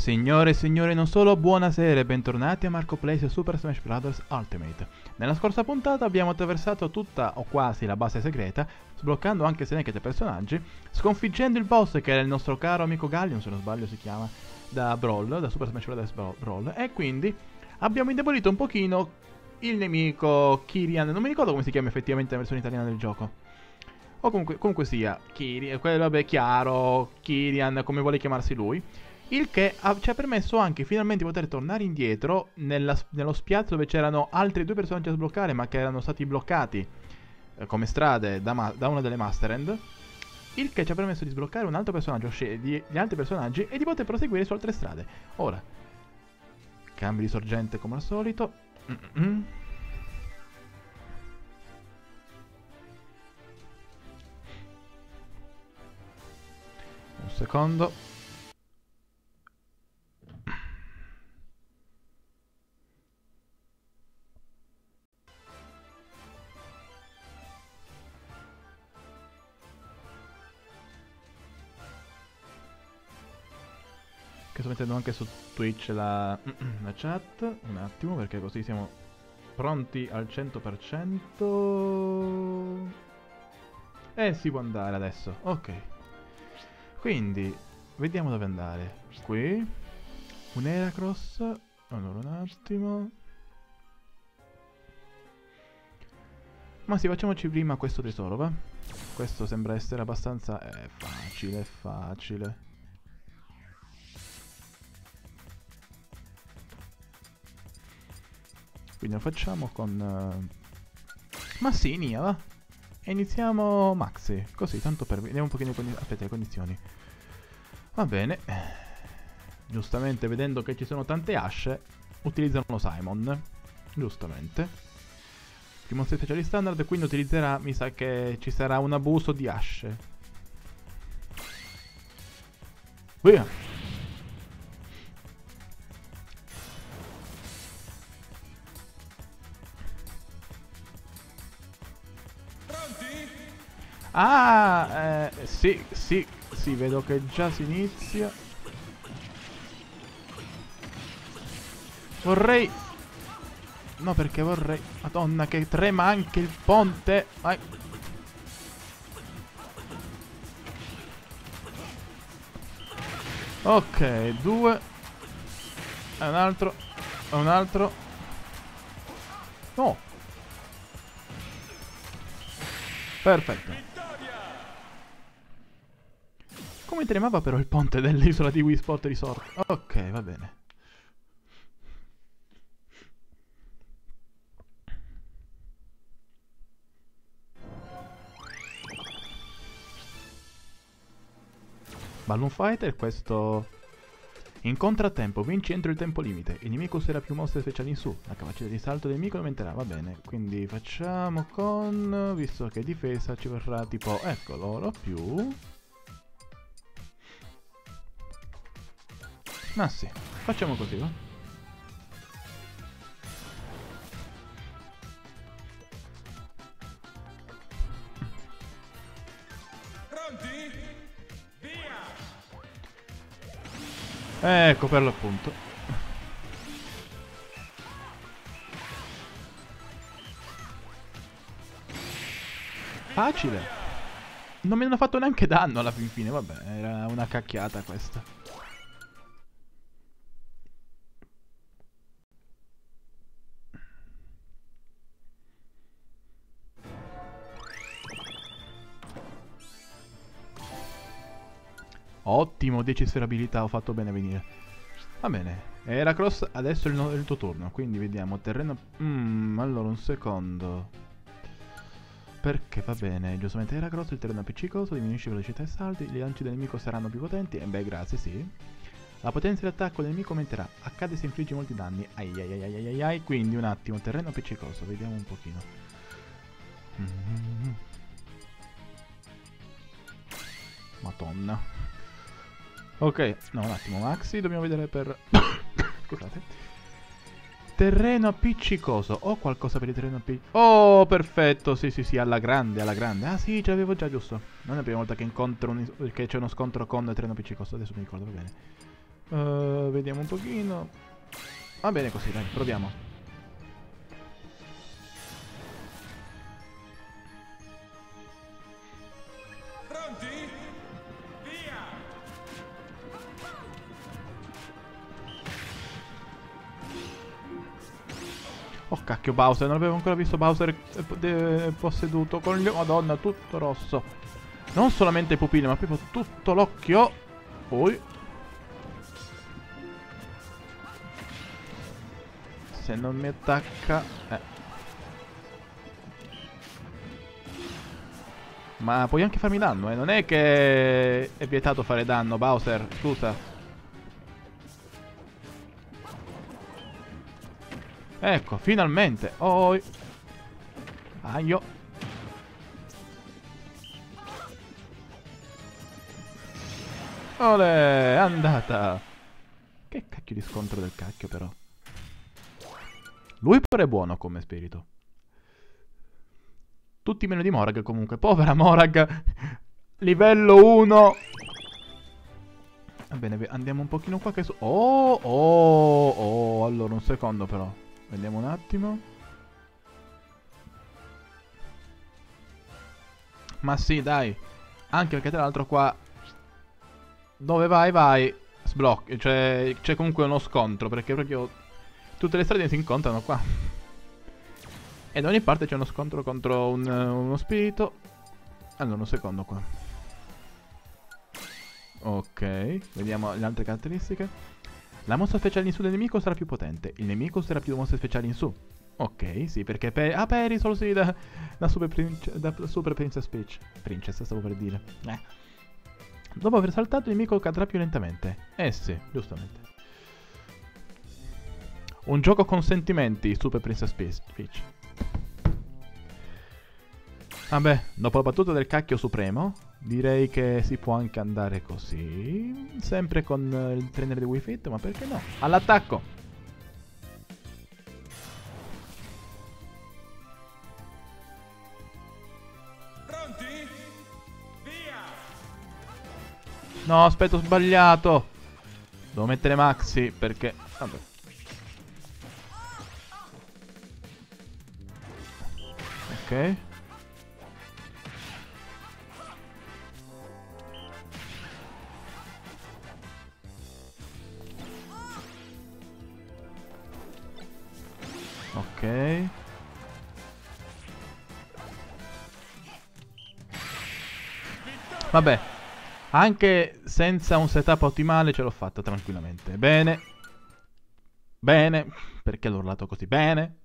Signore e signori, non solo buonasera e bentornati a Marco Place Super Smash Bros. Ultimate. Nella scorsa puntata abbiamo attraversato tutta o quasi la base segreta, sbloccando anche se neanche dei personaggi, sconfiggendo il boss che era il nostro caro amico Gallion, se non sbaglio si chiama, da Brawl, da Super Smash Bros. Brawl, e quindi abbiamo indebolito un pochino il nemico Kirian, non mi ricordo come si chiama effettivamente la versione italiana del gioco. O comunque, comunque sia, Kirian, quello vabbè chiaro, Kirian, come vuole chiamarsi lui. Il che ci ha permesso anche finalmente di poter tornare indietro nella, nello spiazzo dove c'erano altri due personaggi da sbloccare ma che erano stati bloccati eh, come strade da, da, una delle Master End. Il che ci ha permesso di sbloccare un altro personaggio, di, gli altri personaggi e di poter proseguire su altre strade. Ora, cambi di sorgente come al solito. Mm -mm. Un secondo. Che sto mettendo anche su Twitch la, la chat. Un attimo, perché così siamo pronti al 100%. E si può andare adesso. Ok. Quindi, vediamo dove andare. Qui. Un Heracross. Allora, un attimo. Ma sì, facciamoci prima questo tesoro, va? Questo sembra essere abbastanza... È facile, è facile. Quindi lo facciamo con... Uh... Massini, va? E iniziamo Maxi. Così, tanto per... Vediamo un pochino... Condi... Aspetta, le condizioni. Va bene. Giustamente, vedendo che ci sono tante asce, utilizzano Simon. Giustamente. I mostri speciali standard, quindi utilizzerà... Mi sa che ci sarà un abuso di asce. Via! Ah, eh, sì, sì, sì, vedo che già si inizia. Vorrei... No, perché vorrei... Madonna, che trema anche il ponte. Vai. Ok, due. E un altro. E un altro. No. Perfetto. Come tremava però il ponte dell'isola di Wii Resort? Ok, va bene. Balloon Fighter, questo... In contrattempo, vinci entro il tempo limite. Il nemico userà più mostre speciali in su. La capacità di salto del nemico aumenterà, va bene. Quindi facciamo con... Visto che difesa ci vorrà tipo... Eccolo, più... Ma sì, facciamo così, va? Pronti? Via! Ecco per l'appunto. Facile. Non mi hanno fatto neanche danno alla fin fine, vabbè, era una cacchiata questa. Ottimo, 10 sferabilità, ho fatto bene a venire. Va bene, Heracross, adesso è il, il tuo turno, quindi vediamo, terreno... Mmm, allora un secondo. Perché va bene, giustamente Heracross, il terreno appiccicoso, diminuisce velocità e salti, i lanci del nemico saranno più potenti, e beh grazie, sì. La potenza di attacco del nemico aumenterà, accade se infligge molti danni, ai ai ai ai ai ai, quindi un attimo, terreno appiccicoso, vediamo un pochino. Mm -hmm. Madonna. Ok, no un attimo Maxi, dobbiamo vedere per... Scusate. Terreno appiccicoso. Ho qualcosa per il terreno appiccicoso. Oh, perfetto. Sì, sì, sì, alla grande, alla grande. Ah, sì, ce l'avevo già, giusto. Non è la prima volta che incontro un... che c'è uno scontro con il terreno appiccicoso. Adesso mi ricordo, va bene. Uh, vediamo un pochino. Va bene così, dai, proviamo. Cacchio Bowser, non avevo ancora visto Bowser posseduto con gli... Madonna, tutto rosso. Non solamente i pupilli, ma proprio tutto l'occhio. Poi... Se non mi attacca... Eh. Ma puoi anche farmi danno, eh. Non è che è vietato fare danno, Bowser. Scusa. Ecco, finalmente. Oh. Aio. Ole, andata. Che cacchio di scontro del cacchio però. Lui pure è buono come spirito. Tutti meno di Morag comunque. Povera Morag. Livello 1. Va bene, andiamo un pochino qua che su... Oh, oh, oh. Allora, un secondo però. Vediamo un attimo. Ma sì, dai. Anche perché tra l'altro qua... Dove vai, vai. Sblocchi. Cioè, c'è comunque uno scontro. Perché proprio... Tutte le strade si incontrano qua. E da ogni parte c'è uno scontro contro un, uno spirito. Allora, un secondo qua. Ok. Vediamo le altre caratteristiche. La mossa speciale in su del nemico sarà più potente. Il nemico sarà più mosse speciali in su. Ok, sì, perché per... Ah, Peri solo sì da, da, Super, Prince, da Super Princess Peach. Princess, stavo per dire. Eh. Dopo aver saltato, il nemico cadrà più lentamente. Eh sì, giustamente. Un gioco con sentimenti, Super Princess Peach. Vabbè, dopo la battuta del cacchio supremo, direi che si può anche andare così. Sempre con eh, il trainer di Wii Fit, ma perché no? All'attacco! No, aspetta, ho sbagliato! Devo mettere Maxi perché... Vabbè. Ok. Vabbè. Anche senza un setup ottimale ce l'ho fatta tranquillamente. Bene. Bene. Perché l'ho urlato così? Bene.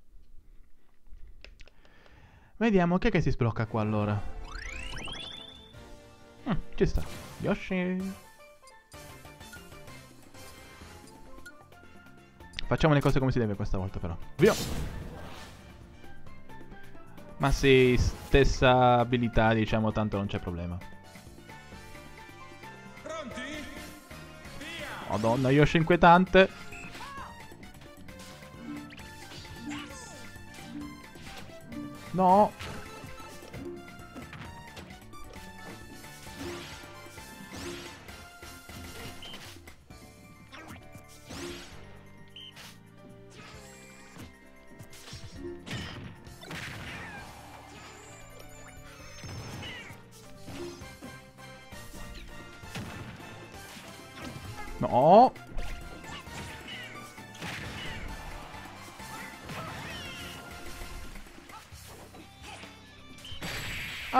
Vediamo che, che si sblocca qua allora. Mm, ci sta. Yoshi. Facciamo le cose come si deve questa volta però. Via! Ma sì, stessa abilità, diciamo, tanto non c'è problema. Madonna, Yoshi inquietante. No.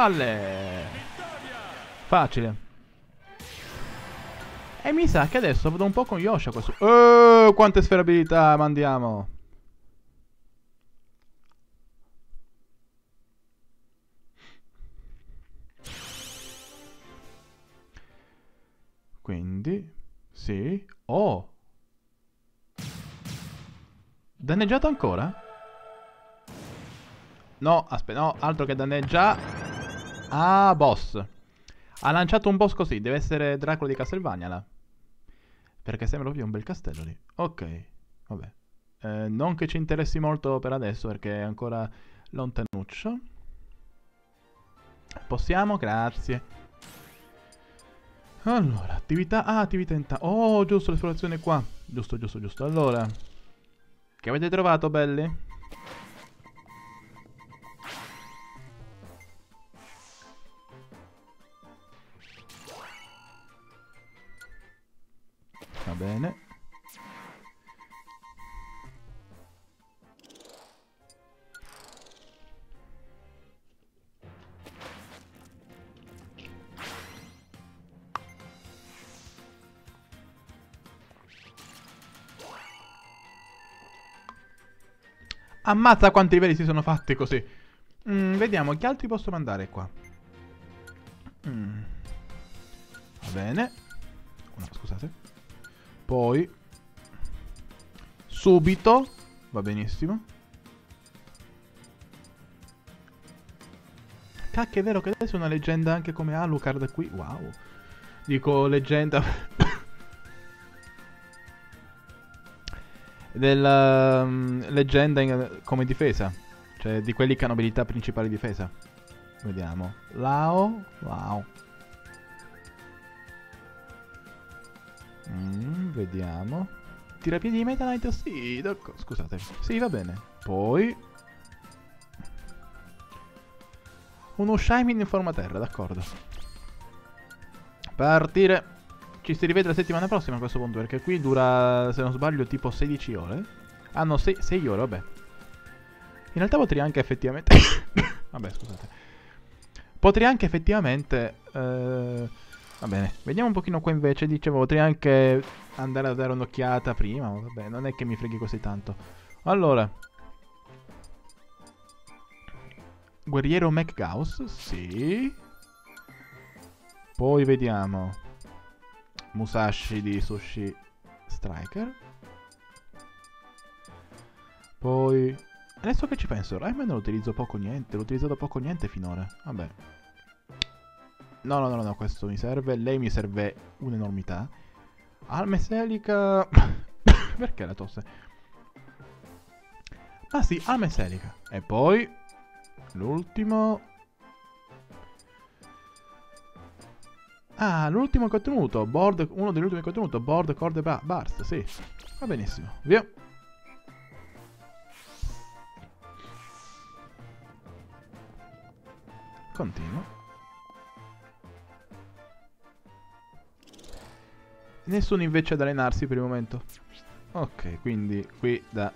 Alle. Facile. E mi sa che adesso vedo un po' con Yoshi questo. Oh, quante sferabilità mandiamo. Quindi sì. Oh. Danneggiato ancora? No, aspetta, no, altro che danneggia. Ah, boss. Ha lanciato un boss così, deve essere Dracula di Castelvania là. Perché sembra proprio un bel castello lì. Ok, vabbè. Eh, non che ci interessi molto per adesso perché è ancora lontanuccio. Possiamo? Grazie. Allora, attività... Ah, attività in. Oh, giusto, l'esplorazione qua. Giusto, giusto, giusto. Allora... Che avete trovato, belli? Bene. Ammazza quanti livelli si sono fatti così. Mm, vediamo, che altri posso mandare qua? Mm. Va bene. Poi... Subito. Va benissimo. Cacchio, è vero che adesso è una leggenda anche come Alucard qui. Wow. Dico leggenda... della um, leggenda in, come difesa. Cioè di quelli che hanno abilità principali difesa. Vediamo. Lao. Wow. Mm, vediamo. Tirapiedi di Meta Knight, sì, scusate. Sì, va bene. Poi... Uno Shining in forma terra, d'accordo. Partire. Ci si rivede la settimana prossima a questo punto, perché qui dura, se non sbaglio, tipo 16 ore. Ah no, 6, 6 ore, vabbè. In realtà potrei anche effettivamente... vabbè, scusate. Potrei anche effettivamente... Eh... Va bene, vediamo un pochino qua invece, dicevo, potrei anche andare a dare un'occhiata prima, vabbè, non è che mi freghi così tanto. Allora. Guerriero MacGauss, sì. Poi vediamo. Musashi di Sushi Striker. Poi... Adesso che ci penso, Rayman lo utilizzo poco niente, l'ho utilizzato poco niente finora. Vabbè. No, no, no, no, questo mi serve. Lei mi serve un'enormità. Alme Selica... Perché la tosse? Ah sì, Alme Selica. E poi... L'ultimo... Ah, l'ultimo contenuto, board, uno degli ultimi contenuti, board corde ba burst, sì. Va benissimo, via. Continuo. Nessuno invece ad allenarsi per il momento. Ok, quindi qui da...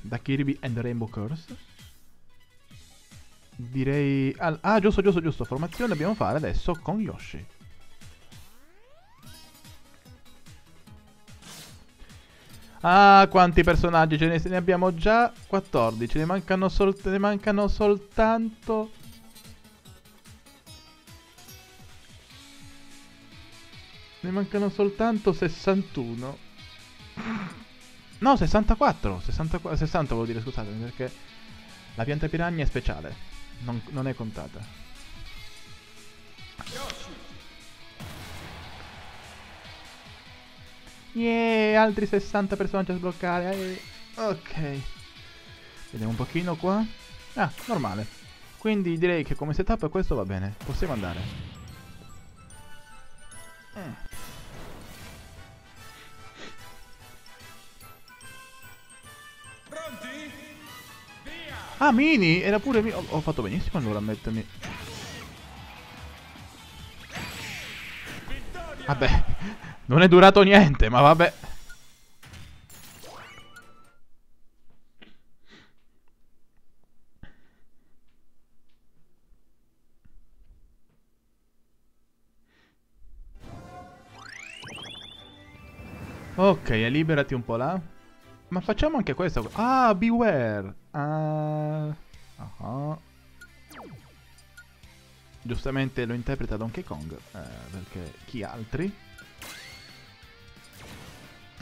Da Kirby and Rainbow Curse. Direi... Ah, giusto, giusto, giusto. Formazione dobbiamo fare adesso con Yoshi. Ah, quanti personaggi ce ne, ne abbiamo già 14. Ne mancano, sol ne mancano soltanto... mancano soltanto 61. No, 64. 64 60 volevo dire, scusatemi, perché la pianta piragna è speciale. Non, non è contata. Yeah, altri 60 personaggi a sbloccare. Eh. Ok. Vediamo un pochino qua. Ah, normale. Quindi direi che come setup questo va bene. Possiamo andare. Mm. Ah, Mini! Era pure mio. Ho, ho fatto benissimo allora a mettermi. Vabbè, non è durato niente, ma vabbè. Ok, liberati un po' là. Ma facciamo anche questo. Ah, beware. Uh, uh -huh. Giustamente lo interpreta Donkey Kong, eh, perché chi altri?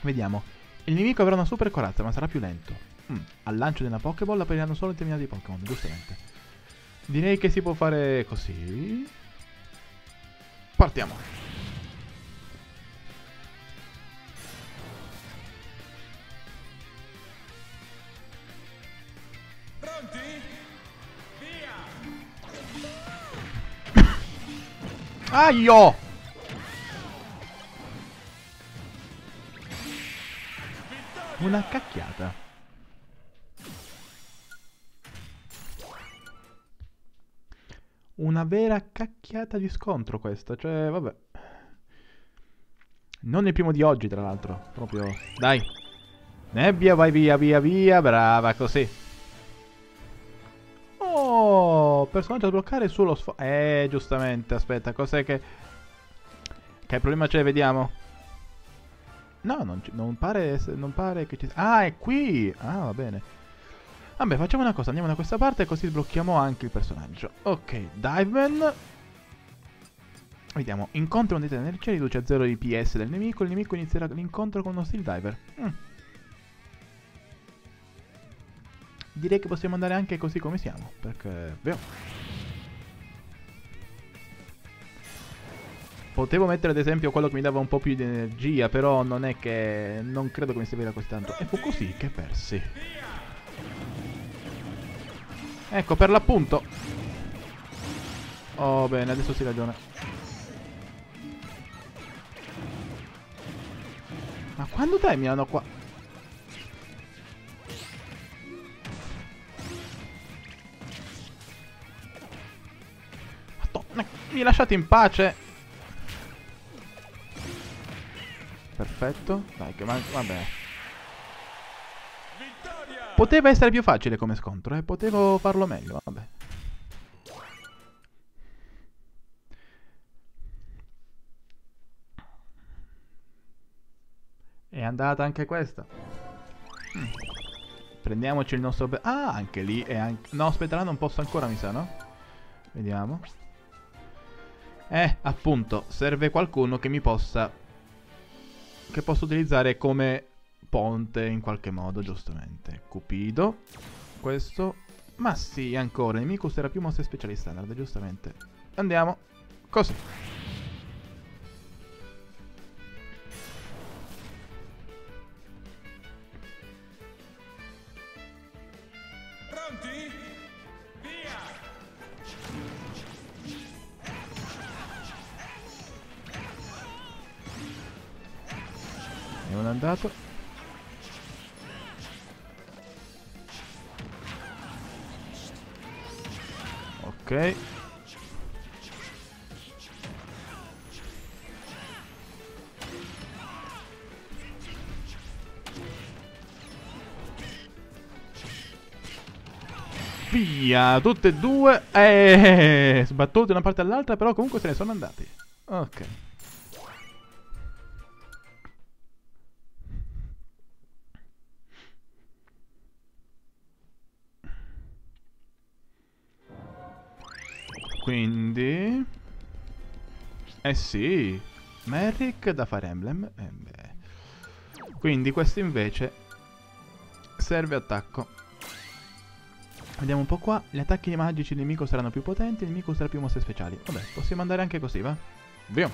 Vediamo. Il nemico avrà una super corazza, ma sarà più lento. Mm. Al lancio della Pokéball appariranno solo determinati Pokémon, giustamente. Direi che si può fare così. Partiamo. Aio! Una cacchiata. Una vera cacchiata di scontro questa, cioè, vabbè. Non il primo di oggi, tra l'altro. Proprio... Dai. Nebbia, vai via, via, via. Brava, così. Personaggio da bloccare sullo sfondo. Eh, giustamente, aspetta, cos'è che... Che problema c'è? Vediamo. No, non, non, pare, non pare che ci... Ah, è qui! Ah, va bene. Vabbè, facciamo una cosa, andiamo da questa parte così sblocchiamo anche il personaggio. Ok, Diveman. Vediamo, incontro un dita energia, riduce a 0 i PS del nemico, il nemico inizierà l'incontro con uno Steel Diver. Mm. Direi che possiamo andare anche così come siamo, perché... Beh. Potevo mettere ad esempio quello che mi dava un po' più di energia, però non è che... non credo che mi servira così tanto. E fu così che persi. Ecco, per l'appunto. Oh, bene, adesso si ragiona. Ma quando terminano qua? Mi lasciate in pace. Perfetto. Dai, che man vabbè. Poteva essere più facile come scontro, eh. Potevo farlo meglio, vabbè. È andata anche questa. Mm. Prendiamoci il nostro... Ah, anche lì è anche... No, aspetta, non posso ancora, mi sa, no? Vediamo. Eh, appunto, serve qualcuno che mi possa... Che posso utilizzare come ponte in qualche modo, giustamente. Cupido. Questo. Ma sì, ancora. Nemico userà più mosse speciali standard, giustamente. Andiamo. Così. Andato. Ok. Via, tutte e due. Eh, sbattuti da una parte all'altra, però comunque se ne sono andati. Ok. Quindi... Eh sì, Merrick da Fire Emblem. Eh beh. Quindi questo invece serve attacco. Vediamo un po' qua. Gli attacchi magici del nemico saranno più potenti, il nemico userà più mosse speciali. Vabbè, possiamo andare anche così, va? Via.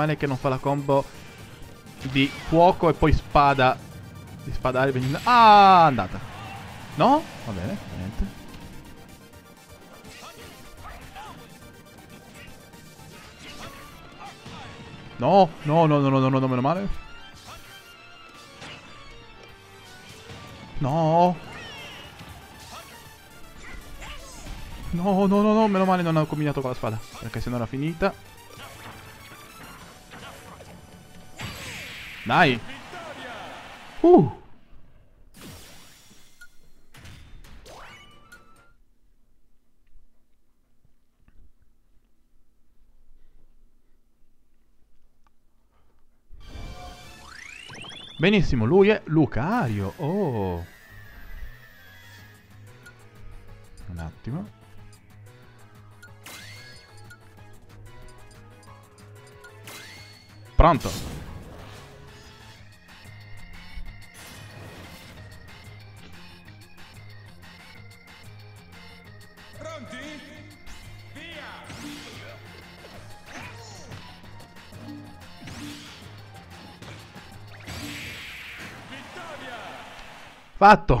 Male che non fa la combo di fuoco e poi spada. Di spada Ah, andata. No? Va bene, niente. No, no, no, no, no, no, no, meno male. No. No, no, no, no, meno male non ho combinato con la spada. Perché se no era finita. Dai. Uh. Benissimo, lui è Lucario. Oh. Un attimo. Pronto. Fatto.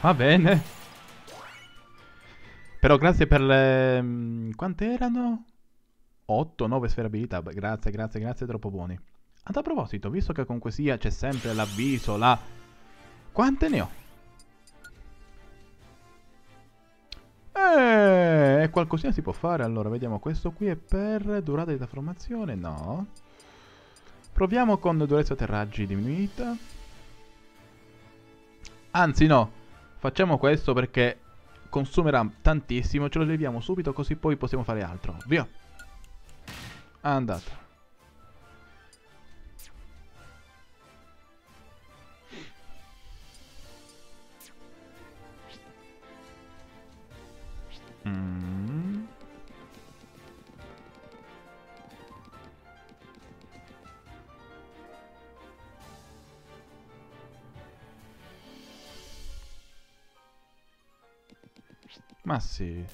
Va bene. Però grazie per le... mm, Quante erano? 8, 9 sfere abilità. Grazie, grazie, grazie, troppo buoni. Ad a proposito, visto che comunque sia c'è sempre l'avviso, la... Quante ne ho? Eh, qualcosina si può fare. Allora, vediamo. Questo qui è per durata di trasformazione? No. Proviamo con durezza atterraggi diminuita. Anzi, no. Facciamo questo perché consumerà tantissimo. Ce lo leviamo subito così poi possiamo fare altro. Via. Andata. Mm. Ma sì.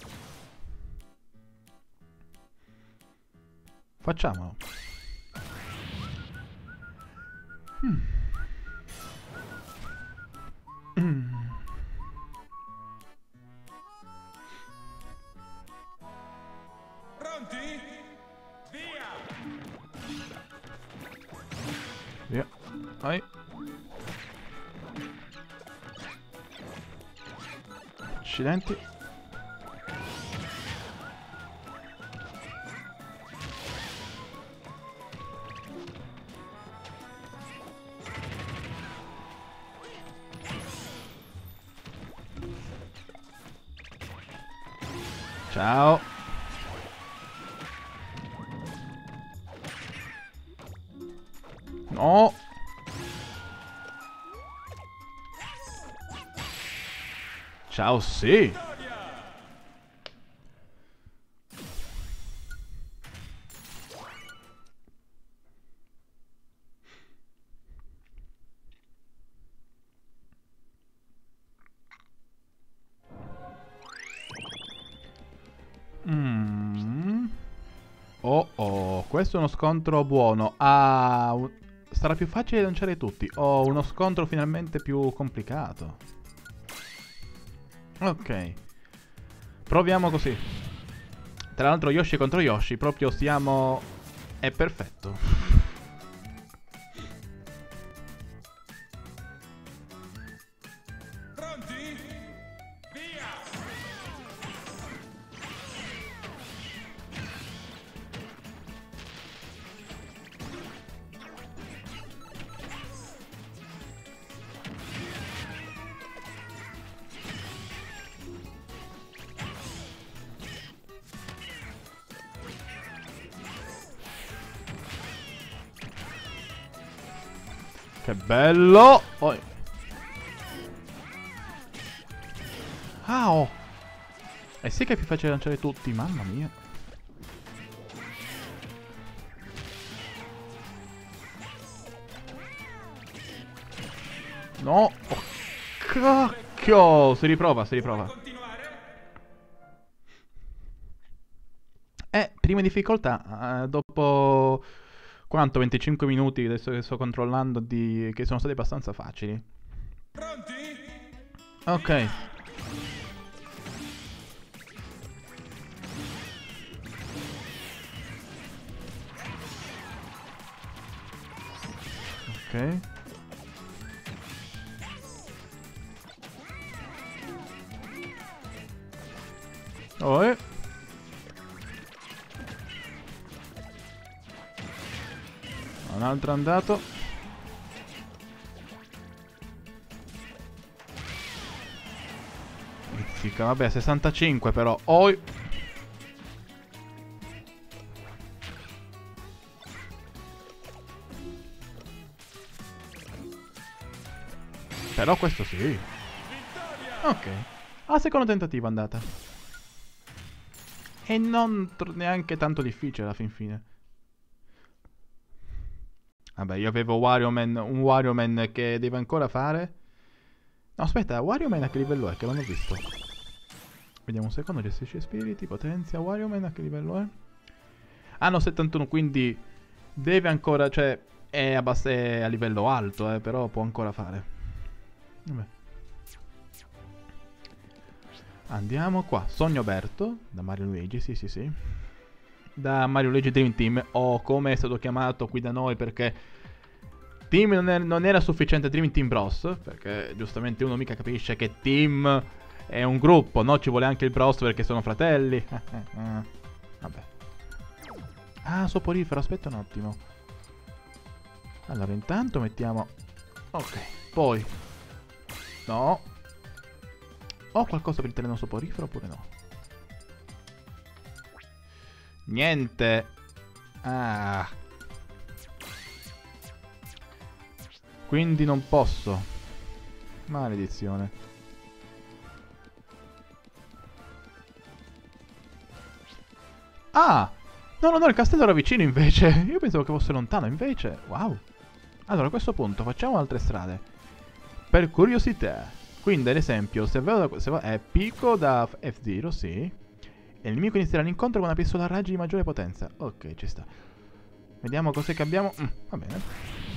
Facciamolo. Mm. Mm. Pronti? Via! Via. Vai. Accidenti. Ciao. No. Ciao, Mm. Oh oh, questo è uno scontro buono. Ah, un- sarà più facile lanciare tutti. Ho uno scontro finalmente più complicato. Ok. Proviamo così. Tra l'altro Yoshi contro Yoshi, proprio siamo... È perfetto. Bello! Poi... Oh! Eh sì che è più facile lanciare tutti, mamma mia. No! Oh, cacchio! Si riprova, si riprova. Eh, prima difficoltà, eh, dopo... Quanto? 25 minuti adesso che sto controllando di... che sono stati abbastanza facili. Pronti? Ok. Ok. Oh, eh. Un altro andato. Mizzica, vabbè, 65 però. Oi. Però questo sì. Ok. Al secondo tentativo andata. E non neanche tanto difficile alla fin fine. Vabbè, io avevo Wario Man, un Wario Man che deve ancora fare. No, aspetta, Wario Man a che livello è? Che ho visto. Vediamo un secondo, gestisce spiriti, potenzia, Wario Man a che livello è? Ah no, 71, quindi deve ancora, cioè è, abbass- è a livello alto, eh, però può ancora fare. Vabbè. Andiamo qua, Sogno Berto, da Mario Luigi, sì sì sì. Da Mario Luigi Dream Team, o come è stato chiamato qui da noi perché Team non, è- non era sufficiente Dream Team Bros, perché giustamente uno mica capisce che Team è un gruppo, no? Ci vuole anche il Bros perché sono fratelli. Vabbè. Ah, soporifero, aspetta un attimo. Allora, intanto mettiamo... Ok, poi... No. Ho qualcosa per il terreno soporifero oppure no? Niente. Ah. Quindi non posso. Maledizione. Ah! No, no, no, il castello era vicino invece. Io pensavo che fosse lontano, invece. Wow. Allora, a questo punto facciamo altre strade. Per curiosità. Quindi, ad esempio, se vedo... Se va, è picco da F0, sì. E il nemico inizierà l'incontro con una pistola a raggi di maggiore potenza. Ok, ci sta. Vediamo cos'è che abbiamo. Mm, va bene.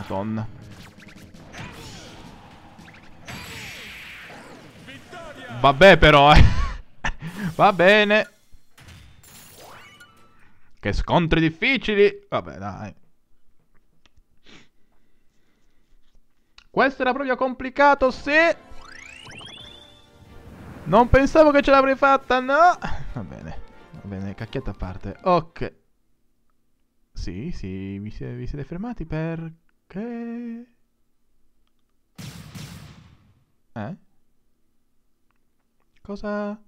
Madonna. Vabbè però, eh. Va bene. Che scontri difficili. Vabbè, dai. Questo era proprio complicato, sì. Non pensavo che ce l'avrei fatta, no. Va bene. Va bene, cacchietta a parte. Ok. Sì, sì, vi siete, vi siete fermati perché... Eh? Cosa...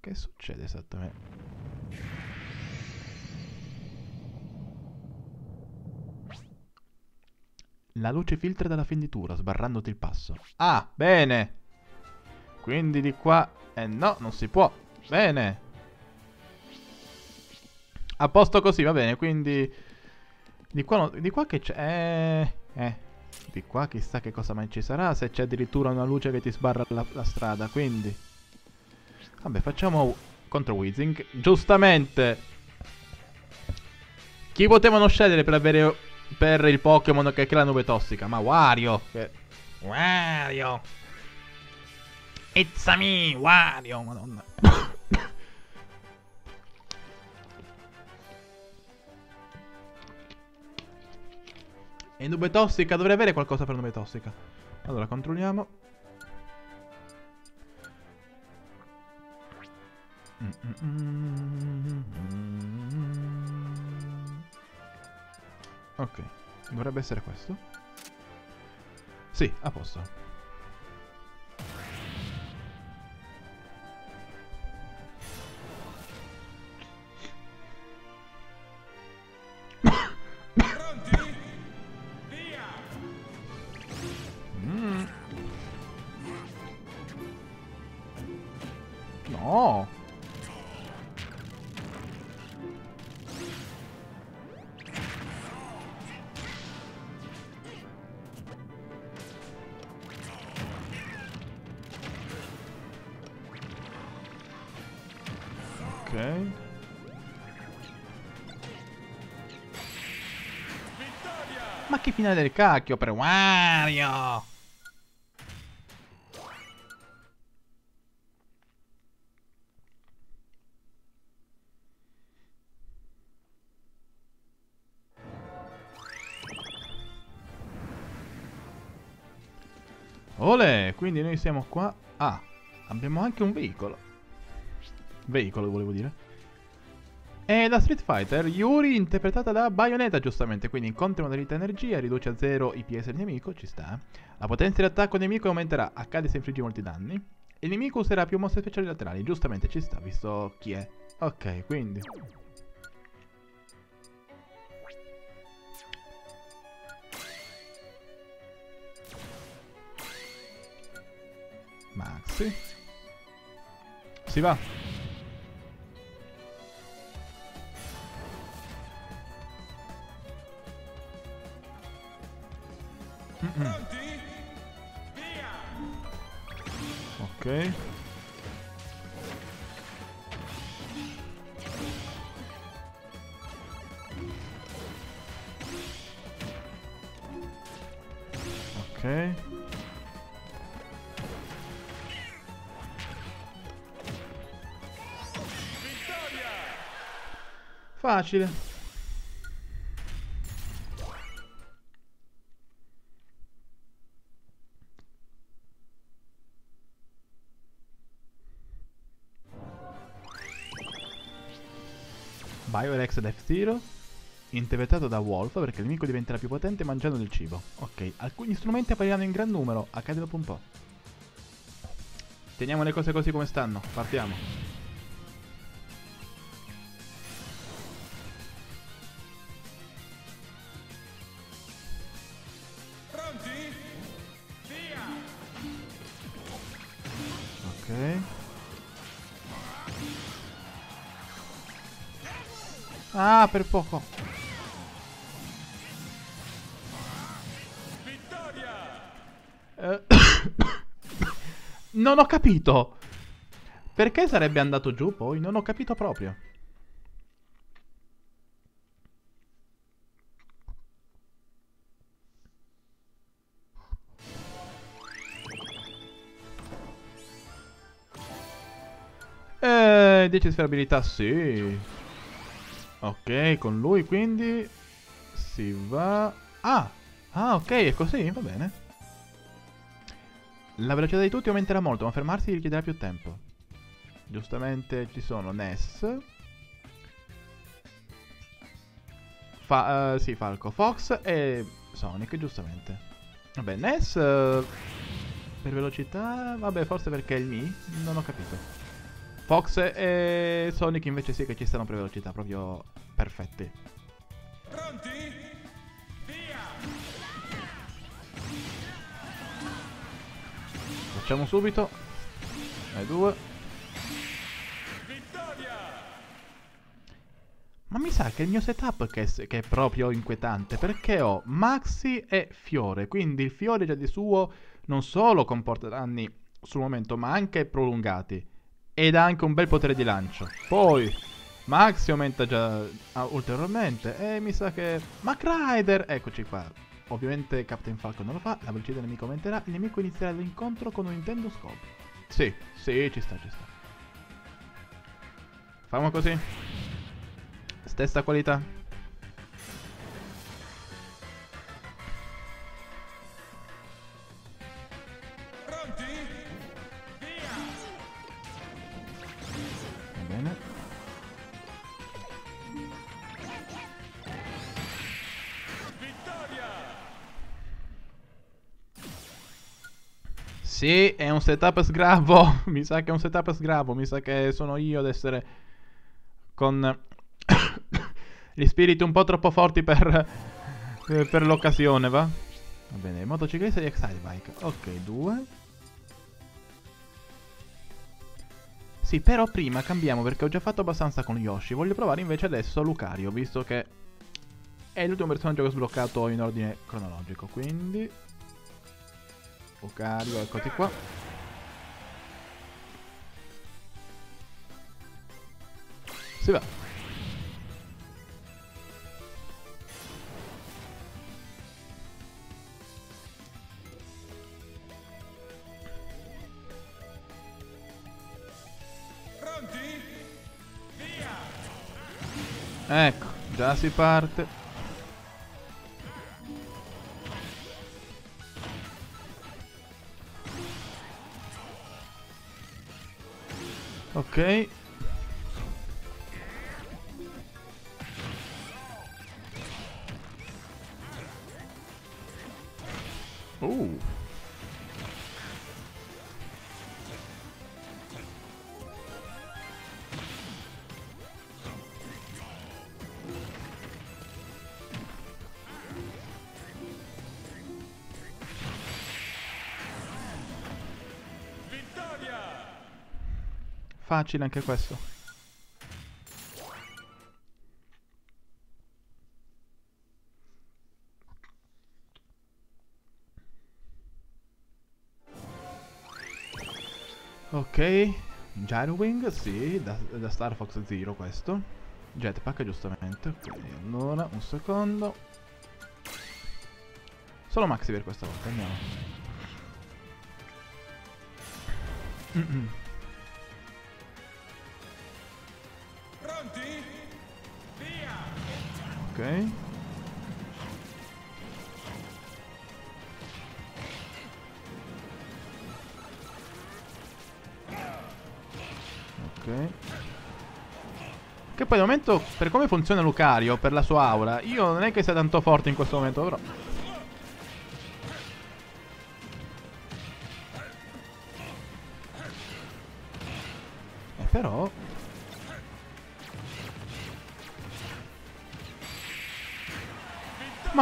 Che succede esattamente? La luce filtra dalla fenditura, sbarrandoti il passo. Ah, bene! Quindi di qua... Eh no, non si può. Bene! A posto così, va bene, quindi... Di qua, di qua che c'è... Eh, eh. Di qua chissà che cosa mai ci sarà, se c'è addirittura una luce che ti sbarra la, la strada, quindi... Vabbè, facciamo contro Weezing. Giustamente! Chi potevano scegliere per avere... Per il Pokémon che crea la nube tossica? Ma Wario! Che... Wario! It's a me, Wario! Madonna. E nube tossica, dovrei avere qualcosa per nube tossica. Allora, controlliamo. Mm, mm, mm. Ok, dovrebbe essere questo. Sì, a posto. Ma che finale del cacchio per Wario! Ole, quindi noi siamo qua. Ah, abbiamo anche un veicolo. Veicolo, volevo dire. E da Street Fighter, Yuri interpretata da Bayonetta giustamente, quindi incontri modalità energia, riduce a zero i PS del nemico, ci sta. La potenza di attacco nemico aumenterà, accade se infliggi molti danni. Il nemico userà più mosse speciali laterali. Giustamente ci sta, visto chi è. Ok, quindi. Maxi. Si va. Pronti? Via! Ok. Ok. Facile. Biorex Death Zero interpretato da Wolf perché il nemico diventerà più potente mangiando del cibo. Ok, alcuni strumenti appariranno in gran numero, accade dopo un po'. Teniamo le cose così come stanno, partiamo. Per poco. Eh, non ho capito. Perché sarebbe andato giù poi? Non ho capito proprio. Eh, 10 sferabilità, sì. Ok, con lui quindi si va... Ah! Ah, ok, è così, va bene. La velocità di tutti aumenterà molto, ma fermarsi richiederà più tempo. Giustamente ci sono Ness. Fa eh, sì, Falco, Fox e Sonic, giustamente. Vabbè, Ness... eh, per velocità... Vabbè, forse perché è il Mi? Non ho capito. Fox e Sonic invece sì che ci stanno per velocità, proprio perfetti. Pronti? Via! Facciamo subito. E due. Vittoria! Ma mi sa che il mio setup che è, che è proprio inquietante, perché ho Maxi e Fiore, quindi il Fiore già di suo non solo comporta danni sul momento, ma anche prolungati. Ed ha anche un bel potere di lancio. Poi Maxi aumenta già ah, ulteriormente. E mi sa che... Mac Rider! Eccoci qua. Ovviamente Captain Falcon non lo fa, la velocità del nemico aumenterà, il nemico inizierà l'incontro con un Nintendo Scope. Sì, sì, ci sta, ci sta. Facciamo così. Stessa qualità. Sì, è un setup sgravo. mi sa che è un setup sgravo. Mi sa che sono io ad essere con gli spiriti un po' troppo forti per, per l'occasione, va? Va bene, motociclista di Excite Bike. Ok, due. Sì, però prima cambiamo perché ho già fatto abbastanza con Yoshi. Voglio provare invece adesso Lucario, visto che è l'ultimo personaggio che ho sbloccato in ordine cronologico. Quindi... Lucario, eccoti qua. Si va. Pronti? Via! Ecco, già si parte. Ok. Uh. Facile anche questo. Ok, Gyrowing, sì, da, da Star Fox Zero questo. Jetpack giustamente, quindi allora, un secondo. Solo Maxi per questa volta, andiamo. -mm. Ok. Ok. Che poi al momento, per come funziona Lucario, per la sua aura, io non è che sia tanto forte in questo momento, però...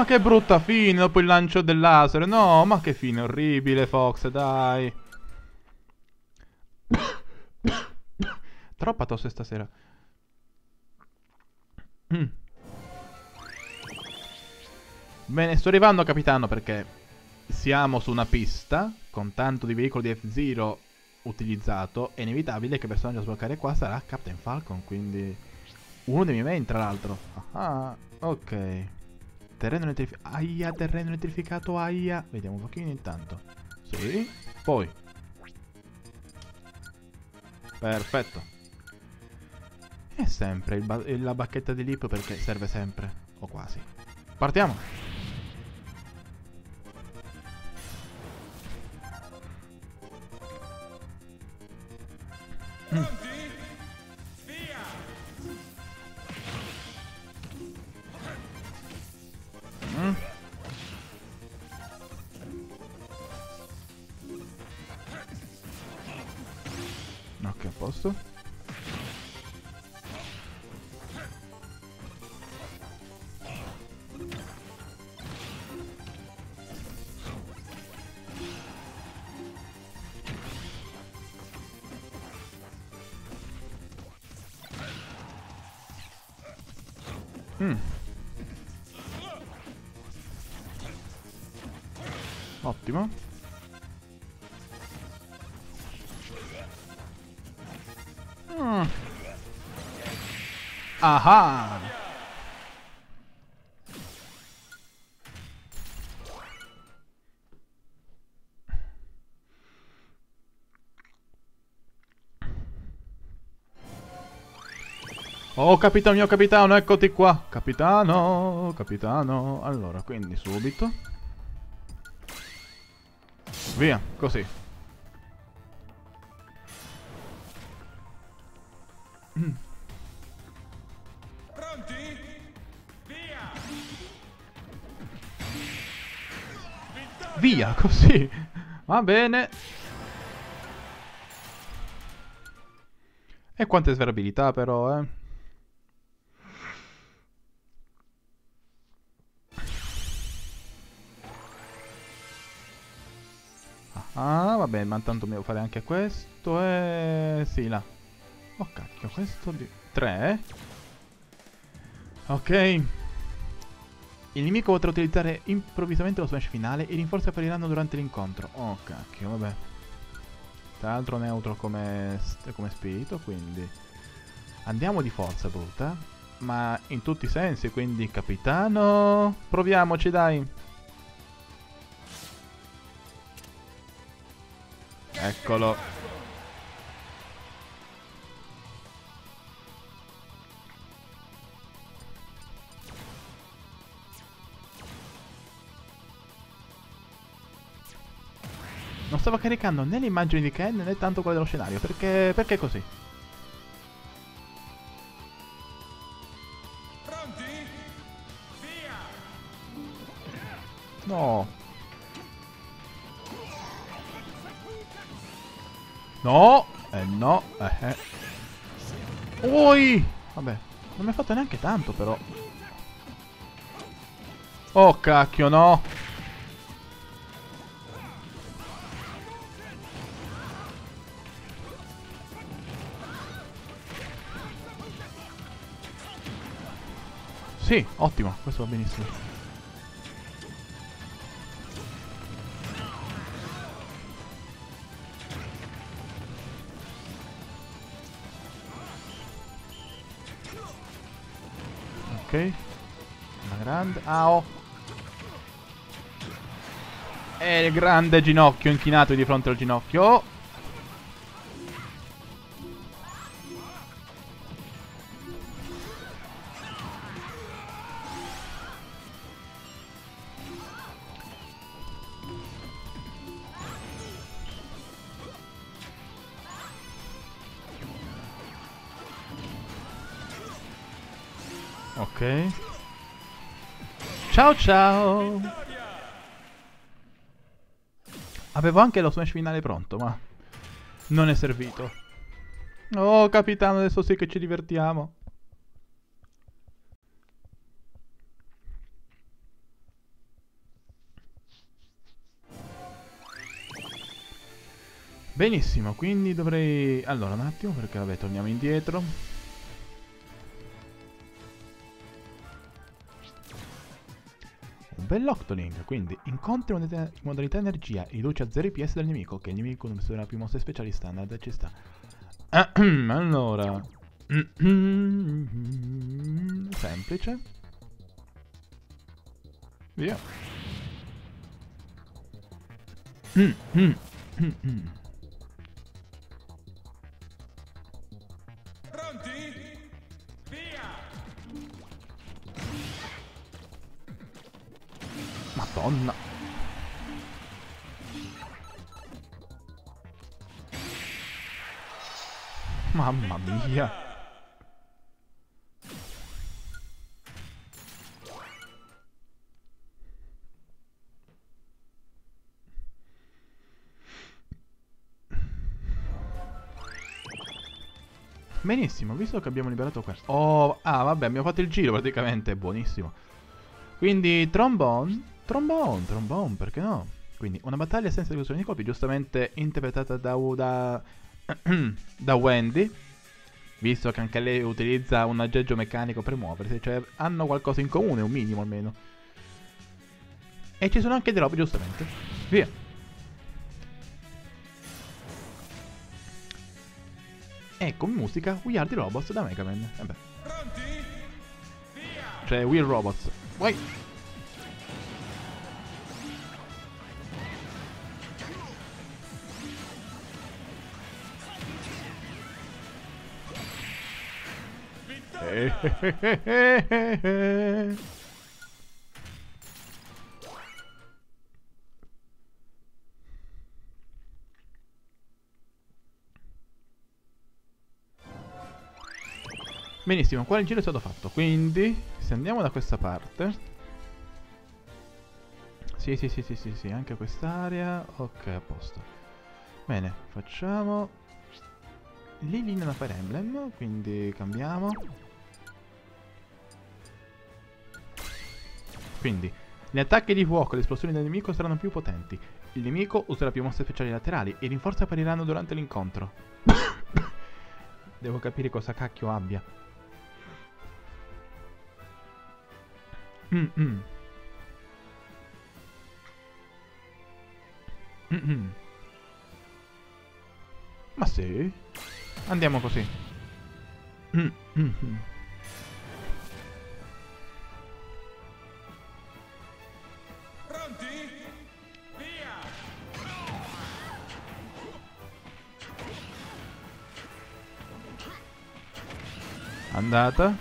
che brutta fine dopo il lancio del laser. No, ma che fine orribile, Fox, dai. Troppa tosse stasera. Mm. Bene, sto arrivando, capitano, perché siamo su una pista con tanto di veicoli di F-Zero utilizzato. È inevitabile che il personaggio a sbloccare qua sarà Captain Falcon, quindi uno dei miei main, tra l'altro. Ah, ok. Terreno elettrificato. Aia, terreno elettrificato, aia. Vediamo un pochino intanto. Sì. Poi. Perfetto. E sempre la bacchetta di lip perché serve sempre. O quasi. Partiamo. Pronti? Aha! Oh, capitano mio capitano, eccoti qua. Capitano, capitano. Allora, quindi subito. Via, così. Via, così. Va bene. E quante sverabilità però, eh. Ah, vabbè, ma tanto devo fare anche questo e... Sì, là. Oh, cacchio, questo di... Tre, eh? Ok. Il nemico potrà utilizzare improvvisamente lo smash finale e i rinforzi appariranno durante l'incontro. Oh, cacchio, vabbè. Tra l'altro neutro come, come spirito, quindi... Andiamo di forza brutta. Ma in tutti i sensi, quindi capitano... Proviamoci, dai. Eccolo. Non stavo caricando né le immagini di Ken né tanto quelle dello scenario, perché... perché così? No. No! Eh no, eh eh. Ui! Vabbè, non mi ha fatto neanche tanto però. Oh cacchio, no! Sì, ottimo, questo va benissimo. Ok. Una grande... Ah, oh. E il grande ginocchio inchinato di fronte al ginocchio. Ciao ciao. Avevo anche lo smash finale pronto, ma non è servito. Oh, capitano, adesso sì che ci divertiamo. Benissimo, quindi dovrei... Allora, un attimo, perché vabbè, torniamo indietro. Un bell'Octoling, quindi incontri in modalità- energia, riduce a 0 PS del nemico, che il nemico non userà più mosse speciali standard e ci sta. allora... Semplice. Via. Madonna. Mamma mia. Benissimo, visto che abbiamo liberato questo. Oh, ah, vabbè, abbiamo fatto il giro praticamente, buonissimo. Quindi trombone, trombone, trombone, perché no? Quindi una battaglia senza esecuzione di colpi, giustamente interpretata da, da, da Wendy, visto che anche lei utilizza un aggeggio meccanico per muoversi, cioè hanno qualcosa in comune, un minimo almeno. E ci sono anche delle robe, giustamente. Via. E come musica, We Are the Robots da Mega Man. Eh beh. Pronti? Via! Cioè, Will Robots. Vai! Benissimo, qua il giro è stato fatto, quindi se andiamo da questa parte... Sì, sì, sì, sì, sì, sì, anche quest'area... Ok, a posto. Bene, facciamo... Lì linea da Fire Emblem, quindi cambiamo. Quindi, gli attacchi di fuoco e le esplosioni del nemico saranno più potenti. Il nemico userà più mosse speciali laterali e i rinforzi appariranno durante l'incontro. Devo capire cosa cacchio abbia. Mm -mm. Mm. Ma sì. Andiamo così. Mm Andata.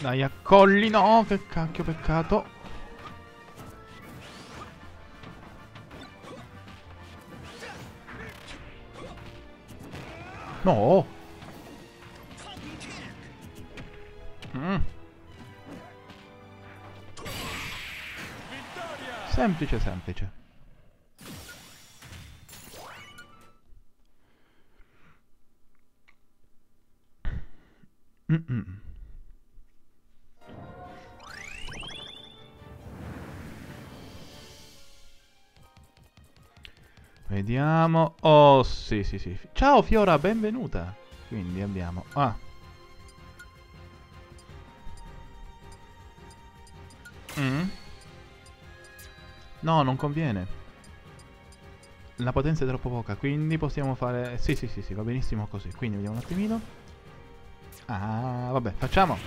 Dai, accolli, no, che cacchio, peccato. No. Mm. Semplice, semplice. Vediamo. Oh, sì, sì, sì. Ciao Fiora, benvenuta. Quindi abbiamo... Ah. Mm. No, non conviene. La potenza è troppo poca, quindi possiamo fare... Sì, sì, sì, sì, va benissimo così. Quindi vediamo un attimino. Ah, vabbè, facciamo.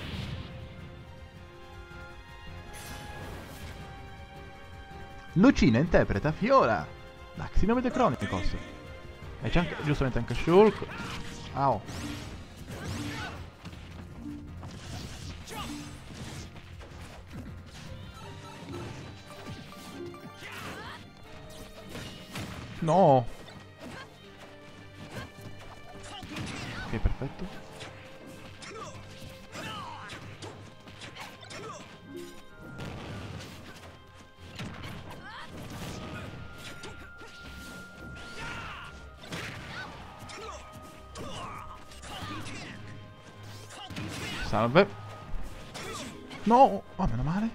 Lucina interpreta Fiora. Da Xenometer Chronicles. E c'è anche, giustamente anche Shulk. Au. No. Ok, perfetto. Salve. No! Oh, meno male.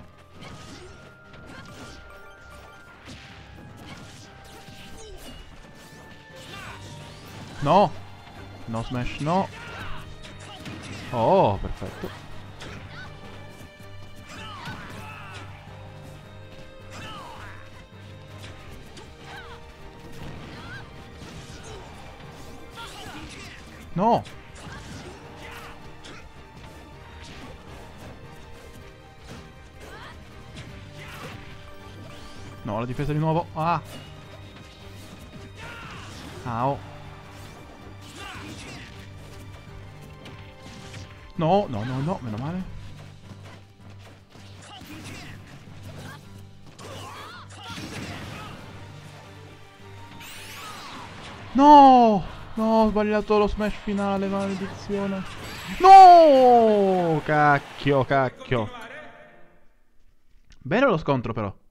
No! No smash, no! Oh, perfetto. No! La difesa di nuovo. Ah! Au. No, no, no, no, meno male. No! No, ho sbagliato lo smash finale, maledizione. No! Cacchio, cacchio. Bello lo scontro però.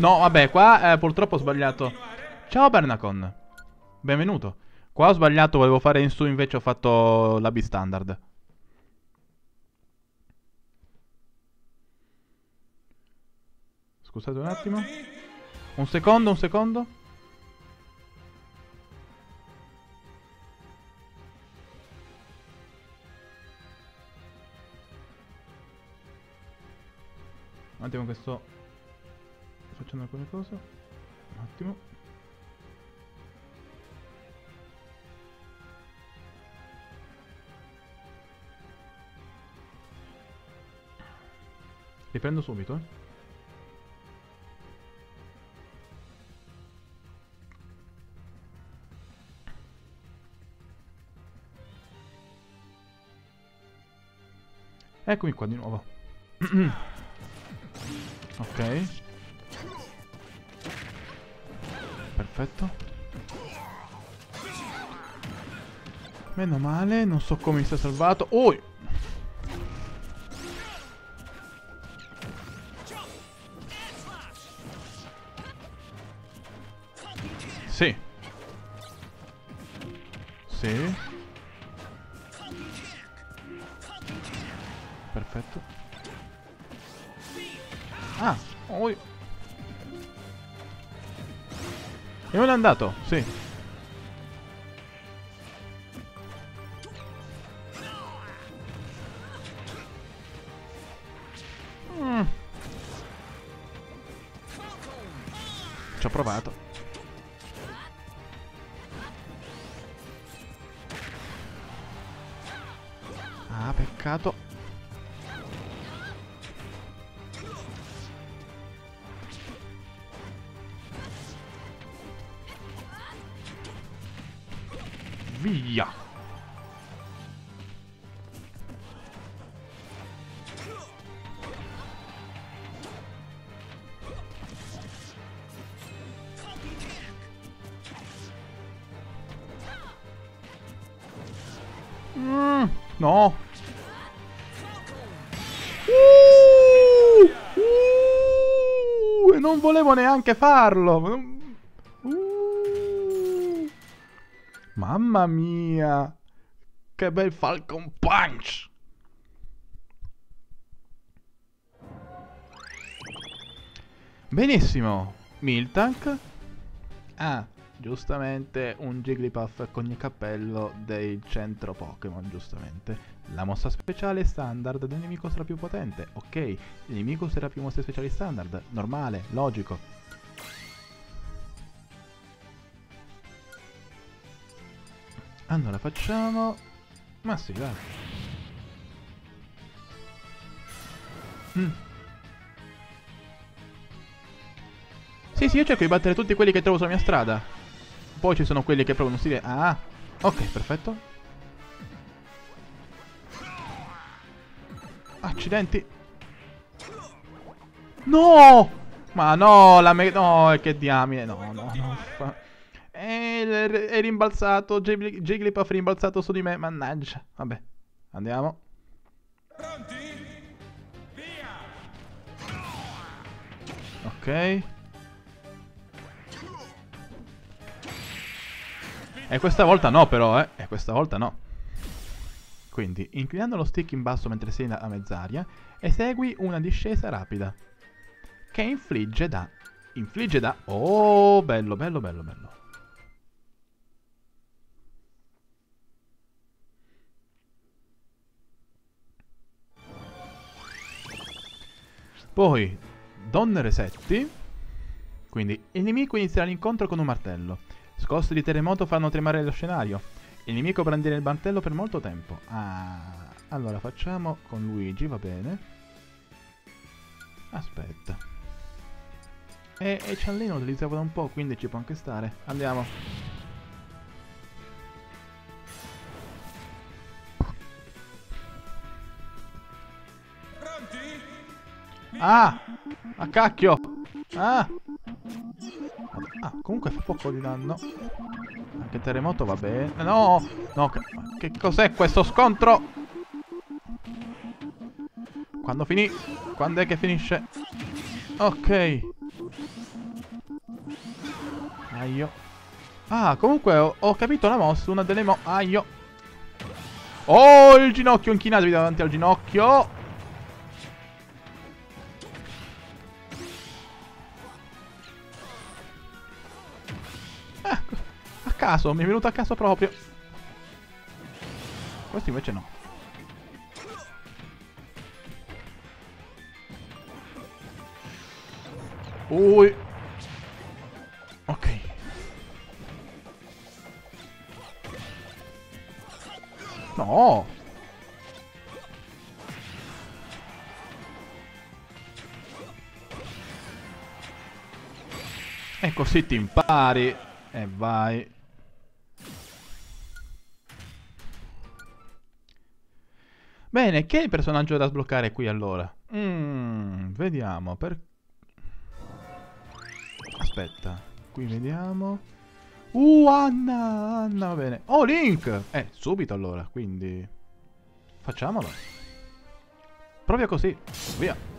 No, vabbè, qua eh, purtroppo ho sbagliato. Ciao Bernacon. Benvenuto. Qua ho sbagliato, volevo fare in su, invece ho fatto la B standard. Scusate un attimo. Un secondo, un secondo. Un attimo che sto facendo alcune cose. Un attimo. Riprendo subito, eh. Eccomi qua di nuovo. ok. Perfetto. Meno male, non so come mi sia salvato. Oh! Sì. Sì. E non è andato? Sì. Neanche farlo. Mamma mia. Che bel Falcon Punch. Benissimo. Miltank. Ah, giustamente un Jigglypuff con il cappello del centro Pokémon, giustamente. La mossa speciale standard del nemico sarà più potente. Ok, il nemico sarà più mosse speciali standard. Normale, logico. Allora facciamo... Ma sì, dai. Mm. Sì, sì, io cerco di battere tutti quelli che trovo sulla mia strada. Poi ci sono quelli che provano stile... Ah, ok, perfetto. Accidenti. No! Ma no, la me... No, che diamine. No, no, no. E è rimbalzato. Jigglypuff è rimbalzato su di me. Mannaggia. Vabbè, andiamo. Pronti? Via! Ok. E questa volta no però, eh. E questa volta no. Quindi, inclinando lo stick in basso mentre sei a mezz'aria, esegui una discesa rapida. Che infligge da... Infligge da... Oh, bello, bello, bello, bello. Poi, donne resetti. Quindi, il nemico inizierà l'incontro con un martello. Scosse di terremoto fanno tremare lo scenario. Il nemico prenderà il martello per molto tempo. Ah, allora facciamo con Luigi, va bene. Aspetta. E, e Ciallino lo utilizzava da un po', quindi ci può anche stare. Andiamo. Ah! A cacchio! Ah! Ah, comunque fa poco di danno. Anche terremoto va bene. No! No, che, che cos'è questo scontro? Quando finì? Quando è che finisce? Ok. Aio. Ah, comunque ho, ho capito la mossa, una delle mo... Aio. Oh, il ginocchio, inchinatevi davanti al ginocchio. Caso, mi è venuto a caso proprio. Questo invece no. Ui. Ok. No. E così ti impari. E vai. Bene, che è il personaggio da sbloccare qui allora? Mm, vediamo, per... Aspetta, qui vediamo... Uh, Anna, Anna, va bene. Oh, Link! Eh, subito allora, quindi... Facciamolo. Proprio così, via.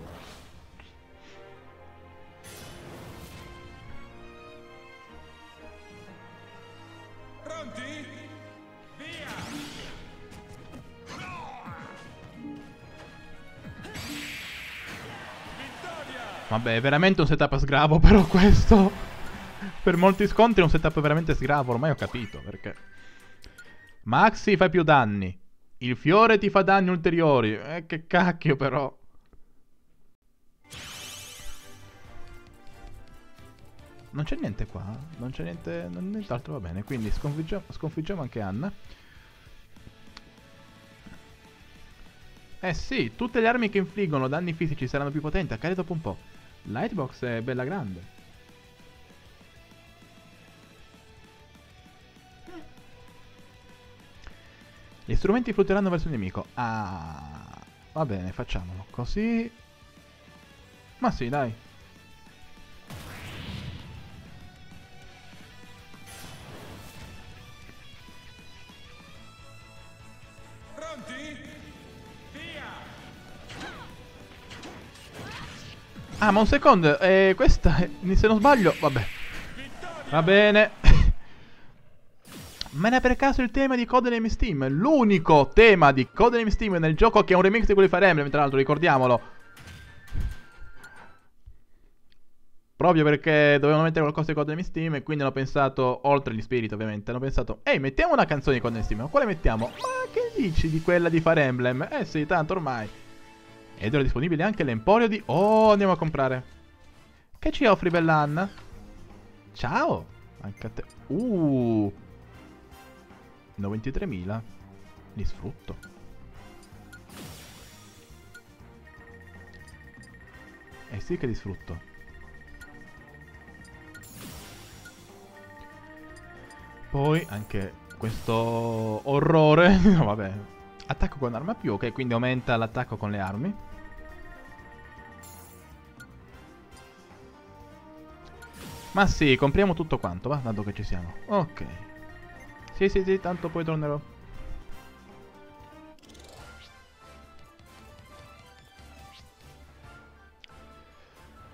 Vabbè, è veramente un setup sgravo però questo. Per molti scontri è un setup veramente sgravo, ormai ho capito perché. Maxi fa più danni. Il fiore ti fa danni ulteriori. Eh, che cacchio però. Non c'è niente qua, non c'è niente, nient'altro va bene, quindi sconfiggiamo, sconfiggiamo anche Anna. Eh sì, tutte le armi che infliggono danni fisici saranno più potenti, accade dopo un po'. Lightbox è bella grande. Gli strumenti flutteranno verso il nemico. Ah, va bene, facciamolo così. Ma sì, dai. Ah, ma un secondo, eh, questa, è- se non sbaglio, vabbè. Va bene. Ma era per caso il tema di Codename Steam, l'unico tema di Codename Steam nel gioco che è un remix di quelli di Fire Emblem, tra l'altro, ricordiamolo. Proprio perché dovevano mettere qualcosa di Codename Steam e quindi hanno pensato, oltre gli spiriti ovviamente, hanno pensato, ehi, mettiamo una canzone di Codename Steam, ma quale mettiamo? Ma che dici di quella di Fire Emblem? Eh sì, tanto ormai. Ed ora è disponibile anche l'Emporio di... Oh, andiamo a comprare. Che ci offri, bella Anna? Ciao. Anche a te. Uh. Ne ho 23.000. Li sfrutto. Eh sì che li sfrutto. Poi anche questo orrore. no, vabbè. Attacco con arma più, ok, quindi aumenta l'attacco con le armi. Ma sì, compriamo tutto quanto, va, dato che ci siamo. Ok. Sì, sì, sì, tanto poi tornerò.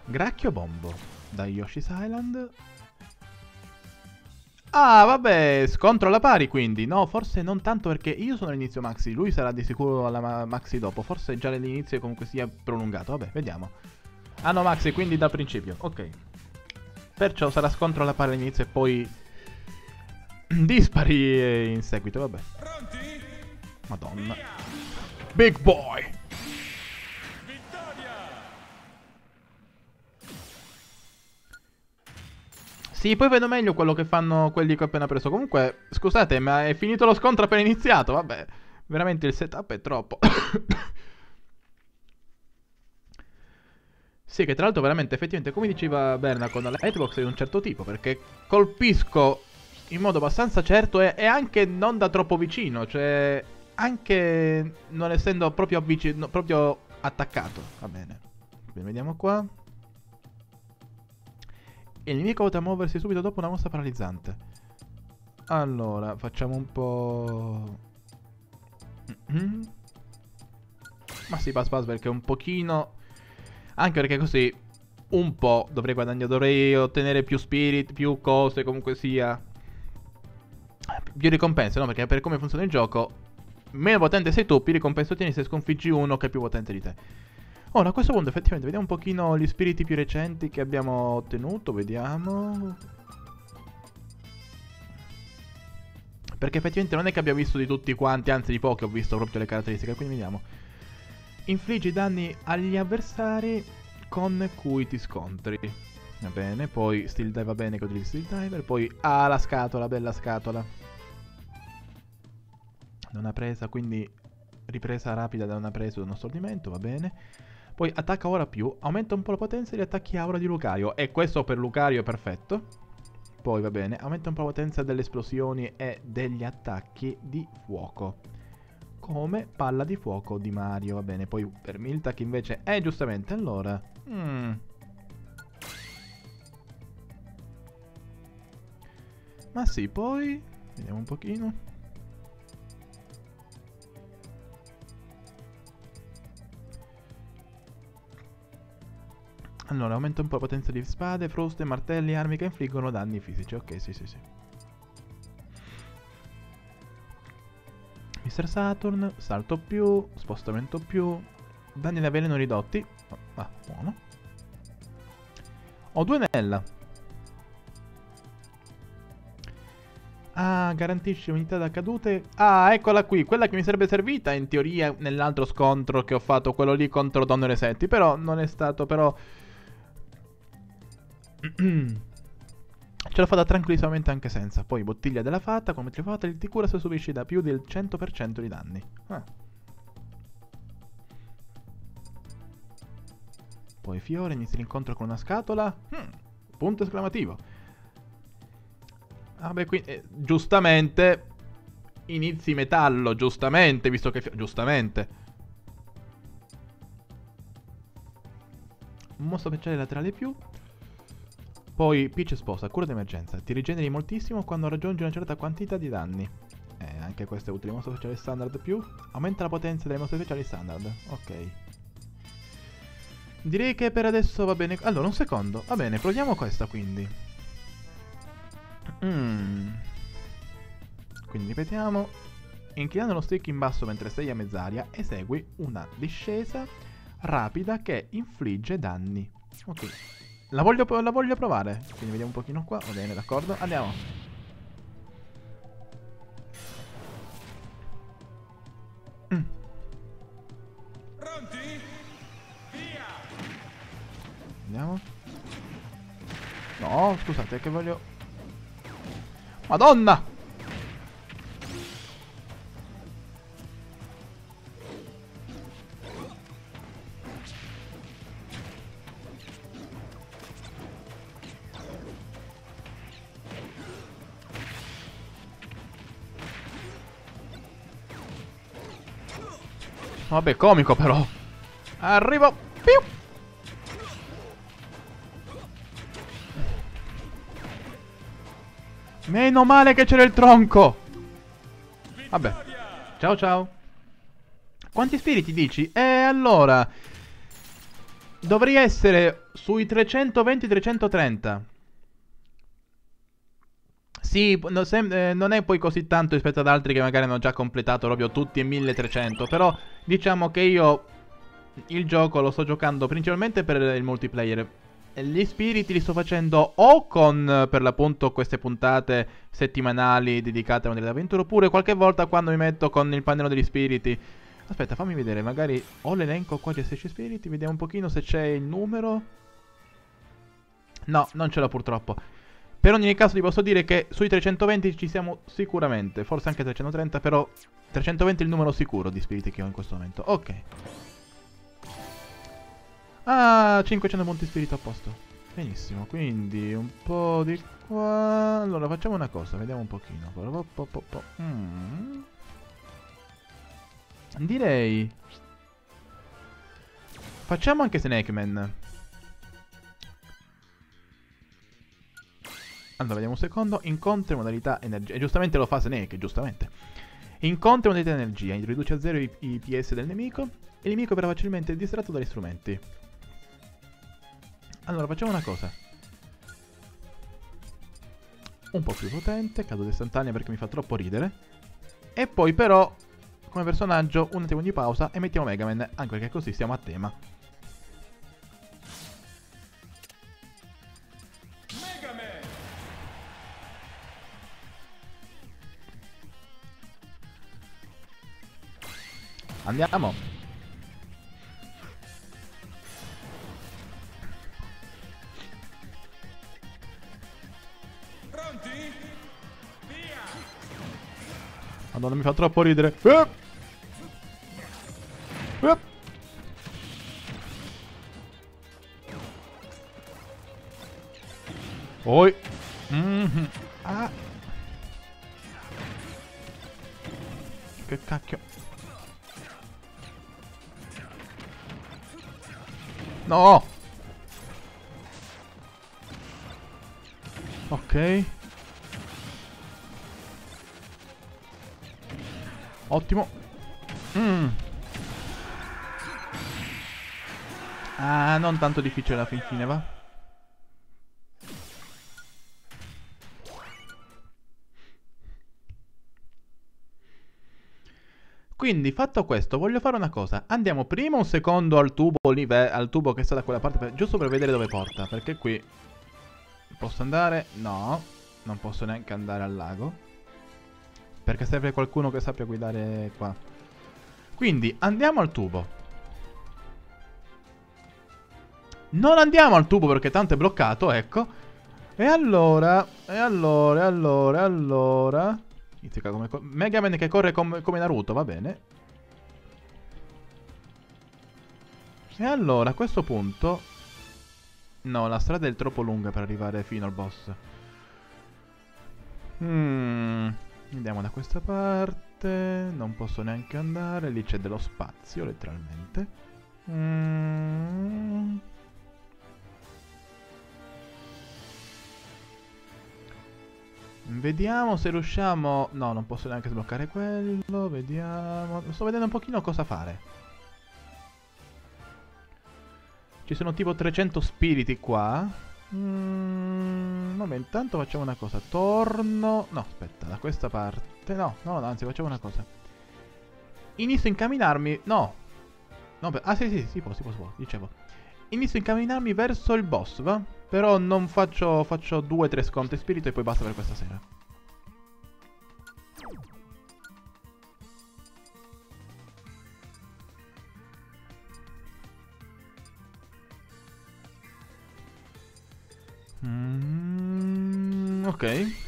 Gracchio bombo da Yoshi's Island. Ah, vabbè, scontro alla pari quindi. No, forse non tanto perché io sono all'inizio Maxi, lui sarà di sicuro alla ma- Maxi dopo. Forse già all'inizio comunque sia prolungato. Vabbè, vediamo. Ah no, Maxi, quindi dal principio. Ok. Perciò sarà scontro alla pari all'inizio e poi dispari in seguito, vabbè. Pronti? Madonna. Via! Big boy. Vittoria! Sì, poi vedo meglio quello che fanno quelli che ho appena preso. Comunque, scusate, ma è finito lo scontro appena iniziato. Vabbè, veramente il setup è troppo. sì, che tra l'altro veramente, effettivamente, come diceva Berna con la hitbox è di un certo tipo, perché colpisco in modo abbastanza certo e, e anche non da troppo vicino, cioè anche non essendo proprio, avvicino, proprio attaccato. Va bene. Vediamo qua. Il nemico potrà muoversi subito dopo una mossa paralizzante. Allora, facciamo un po'... Mhm. Ma sì, Buzz Buzz perché un pochino... Anche perché così un po' dovrei guadagnare, dovrei ottenere più spirit, più cose, comunque sia. Più ricompense, no? Perché per come funziona il gioco, meno potente sei tu, più ricompense ottieni se sconfiggi uno che è più potente di te. Ora, a questo punto effettivamente vediamo un pochino gli spiriti più recenti che abbiamo ottenuto, vediamo. Perché effettivamente non è che abbia visto di tutti quanti, anzi di pochi ho visto proprio le caratteristiche, quindi vediamo. Infliggi danni agli avversari con cui ti scontri. Va bene, poi Steel Dive va bene che utilizzi Steel Diver, poi ah la scatola, bella scatola. Da una presa, quindi ripresa rapida da una presa da uno stordimento, va bene. Poi attacca ora più, aumenta un po' la potenza degli attacchi aura di Lucario. E questo per Lucario è perfetto. Poi va bene, aumenta un po' la potenza delle esplosioni e degli attacchi di fuoco. Come palla di fuoco di Mario, va bene. Poi per Miltak invece è giustamente allora. mm. Ma sì, poi vediamo un pochino. Allora, aumenta un po' la potenza di spade, fruste, martelli, armi che infliggono danni fisici. Ok, sì, sì, sì. Mr. Saturn, salto più, spostamento più, danni da veleno ridotti. Ah, buono. Ho due nella. Ah, garantisce unità da cadute. Ah, eccola qui, quella che mi sarebbe servita in teoria nell'altro scontro che ho fatto, quello lì contro Don Resetti. Però non è stato, però... Ce l'ho fatta tranquillamente anche senza. Poi bottiglia della fatta, come ti fatta, ti cura se subisci da più del 100% di danni. Ah. Poi fiore, inizi l'incontro con una scatola. Hmm, punto esclamativo. Ah beh, qui eh, giustamente inizi metallo, giustamente, visto che... giustamente. Un mostro speciale laterale più. Poi Peach sposa, cura d'emergenza. Ti rigeneri moltissimo quando raggiungi una certa quantità di danni. Eh, anche questo è utile. Mostro speciale standard più. Aumenta la potenza delle mosse speciali standard. Ok. Direi che per adesso va bene. Allora, un secondo. Va bene, proviamo questa quindi. Mm. Quindi ripetiamo. Inclinando lo stick in basso mentre sei a mezz'aria, esegui una discesa rapida che infligge danni. Ok. La voglio, la voglio provare. Quindi vediamo un pochino qua. Va bene, d'accordo. Andiamo. Mm. Pronti? Via! Andiamo. No, scusate, che voglio... Madonna! Vabbè, comico però. Arrivo. Piu. Meno male che c'era il tronco. Vabbè. Ciao ciao. Quanti spiriti dici? Eh, allora... Dovrei essere sui 320-330. Sì, no, sem- eh, non è poi così tanto rispetto ad altri che magari hanno già completato proprio tutti e 1300. Però diciamo che io il gioco lo sto giocando principalmente per il multiplayer. Gli spiriti li sto facendo o con per l'appunto queste puntate settimanali dedicate a modelli d'avventura oppure qualche volta quando mi metto con il pannello degli spiriti. Aspetta, fammi vedere, magari ho l'elenco qua di 16 spiriti, vediamo un pochino se c'è il numero. No, non ce l'ho purtroppo. Per ogni caso ti posso dire che sui 320 ci siamo sicuramente, forse anche 330, però 320 è il numero sicuro di spiriti che ho in questo momento. Ok. Ah, 500 punti spirito a posto. Benissimo, quindi un po' di qua. Allora facciamo una cosa, vediamo un pochino. Po, po, po, po. Mm. Direi... Facciamo anche Snake Man. Allora, vediamo un secondo. Incontri modalità energia. E giustamente lo fa Snake, giustamente. Incontri modalità energia. Riduce a zero i, i PS del nemico. Il nemico verrà facilmente distratto dagli strumenti. Allora, facciamo una cosa. Un po' più potente. Caduta istantanea perché mi fa troppo ridere. E poi però, come personaggio, un attimo di pausa e mettiamo Mega Man. Anche perché così stiamo a tema. Andiamo. Pronti? Via! Madonna, mi fa troppo ridere. Eh! Tanto difficile alla fin fine, va? Quindi, fatto questo, voglio fare una cosa. Andiamo prima un secondo al tubo, lì, al tubo che sta da quella parte, per- giusto per vedere dove porta. Perché qui... Posso andare? No. Non posso neanche andare al lago. Perché serve qualcuno che sappia guidare qua. Quindi, andiamo al tubo. Non andiamo al tubo perché tanto è bloccato, ecco. E allora, e allora, e allora, e allora... Mega Man che corre com- come Naruto, va bene. E allora, a questo punto... No, la strada è troppo lunga per arrivare fino al boss. Mm, andiamo da questa parte. Non posso neanche andare. Lì c'è dello spazio, letteralmente. Mm. Vediamo se riusciamo... No, non posso neanche sbloccare quello. Vediamo... Sto vedendo un pochino cosa fare. Ci sono tipo 300 spiriti qua. Mm, vabbè, intanto facciamo una cosa. Torno... No, aspetta, da questa parte. No, no, anzi, facciamo una cosa. Inizio a incamminarmi... No. no ah, sì, sì, si può, si può, si può, dicevo. Inizio a incamminarmi verso il boss, va? Però non faccio... Faccio 2-3 sconti spirito e poi basta per questa sera. Mm, ok.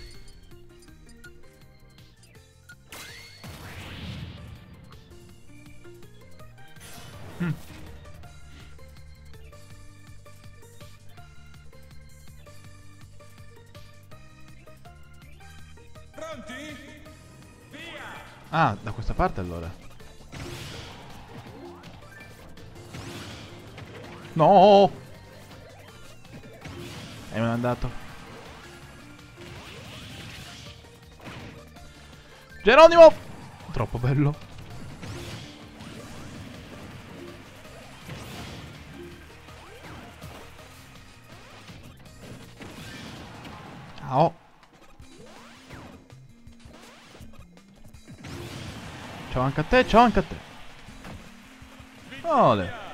Parte allora. No! E è andato. Geronimo! Troppo bello. Anche a te, ciao anche a te. Ole.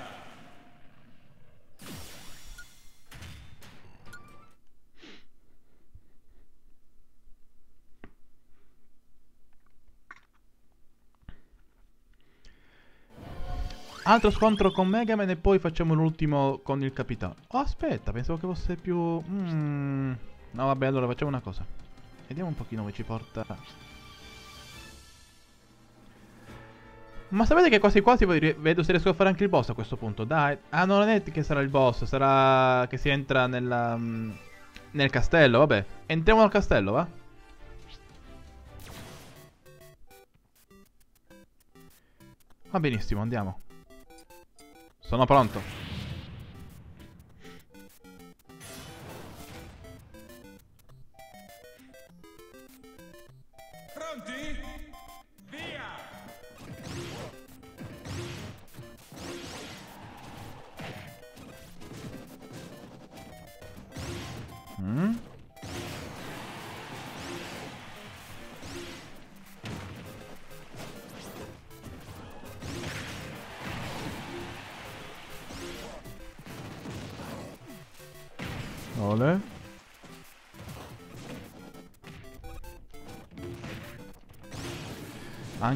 Altro scontro con Megaman e poi facciamo l'ultimo con il capitano. Oh, aspetta, pensavo che fosse più... Mm. No, vabbè, allora facciamo una cosa. Vediamo un pochino dove ci porta... Ma sapete che quasi quasi vedo se riesco a fare anche il boss a questo punto. Dai. Ah, no, non è che sarà il boss, sarà che si entra nella, mm, nel castello, vabbè. Entriamo nel castello, va? Va benissimo, andiamo. Sono pronto.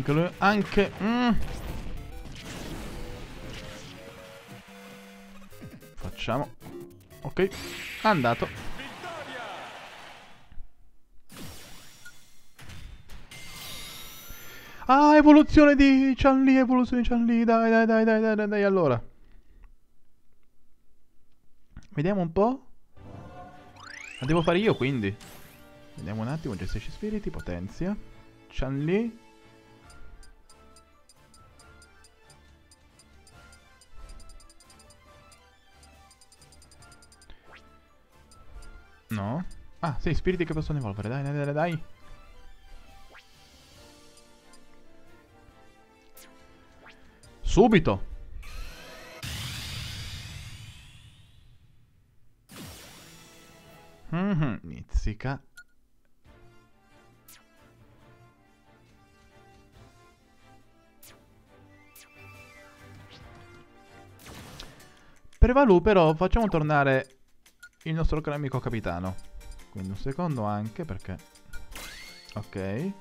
Anche lui, anche... Mm. Facciamo. Ok, andato. Ah, evoluzione di Chanli, evoluzione di Chanli, dai, dai, dai, dai, dai, dai, dai, allora. Vediamo un po'. La devo fare io, quindi. Vediamo un attimo, gestisci spiriti, potenzia. Chanli. Ah, sì, spiriti che possono evolvere, dai, dai, dai. Subito! Mhm, Mizzica. Per Valù però facciamo tornare il nostro amico capitano. Quindi un secondo anche perché... Ok.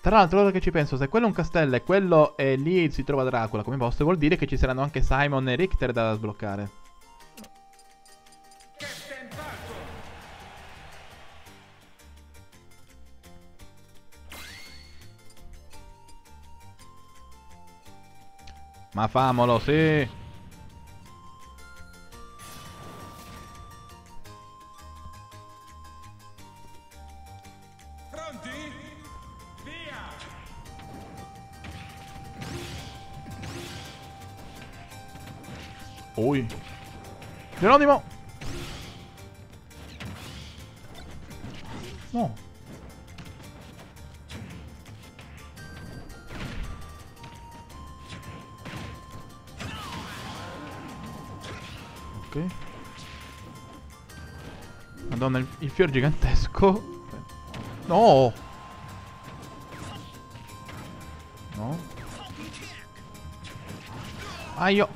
Tra l'altro, ora che ci penso, se quello è un castello e quello è lì si trova Dracula come boss, vuol dire che ci saranno anche Simon e Richter da sbloccare. Ma famolo, sì! Pronti? Via! Ui. Geronimo! Fior gigantesco. No! No. Aio.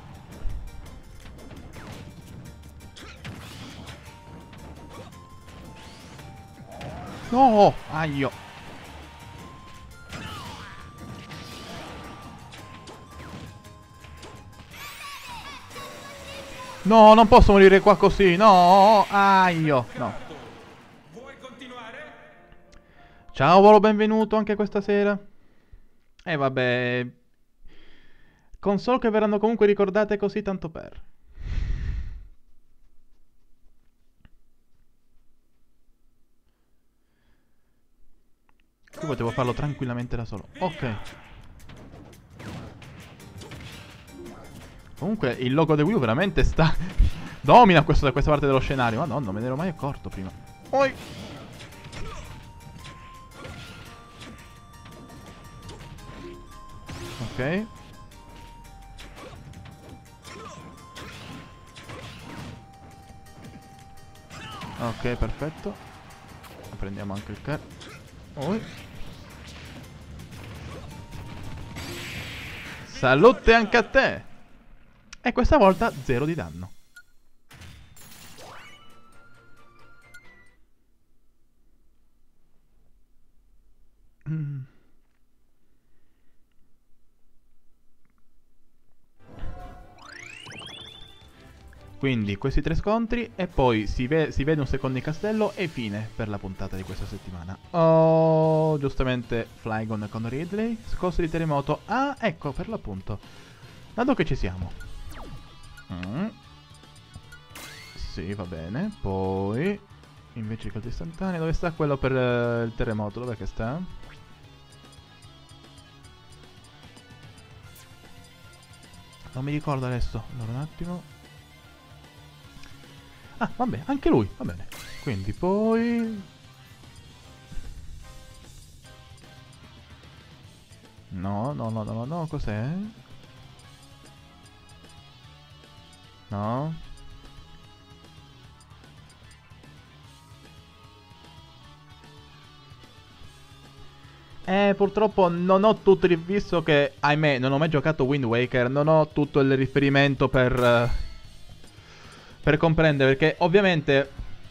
No! Aio. No, non posso morire qua così. No, aio. No. Ciao, volo, benvenuto anche questa sera. E vabbè. Console che verranno comunque ricordate così tanto per. Qui potevo farlo tranquillamente da solo. Ok. Comunque il logo di Wii U veramente sta... Domina questo, da questa parte dello scenario. Madonna, me ne ero mai accorto prima. Oi. Ok. Ok, perfetto. Prendiamo anche il car. Oi. Salute anche a te! E questa volta zero di danno. Quindi questi tre scontri e poi si, ve si vede un secondo in castello e fine per la puntata di questa settimana. Oh, giustamente Flygon con Ridley, scosse di terremoto. Ah, ecco, per l'appunto. Dato che ci siamo. Mm. Sì, va bene. Poi, invece di colpi istantanei, dove sta quello per uh, il terremoto? Dov'è che sta? Non mi ricordo adesso. Allora, un attimo. Ah, vabbè, anche lui, va bene. Quindi poi... No, no, no, no, no, cos'è? No. Eh, purtroppo non ho tutto il... Visto che, ahimè, non ho mai giocato Wind Waker, non ho tutto il riferimento per... Uh, per comprendere, perché ovviamente,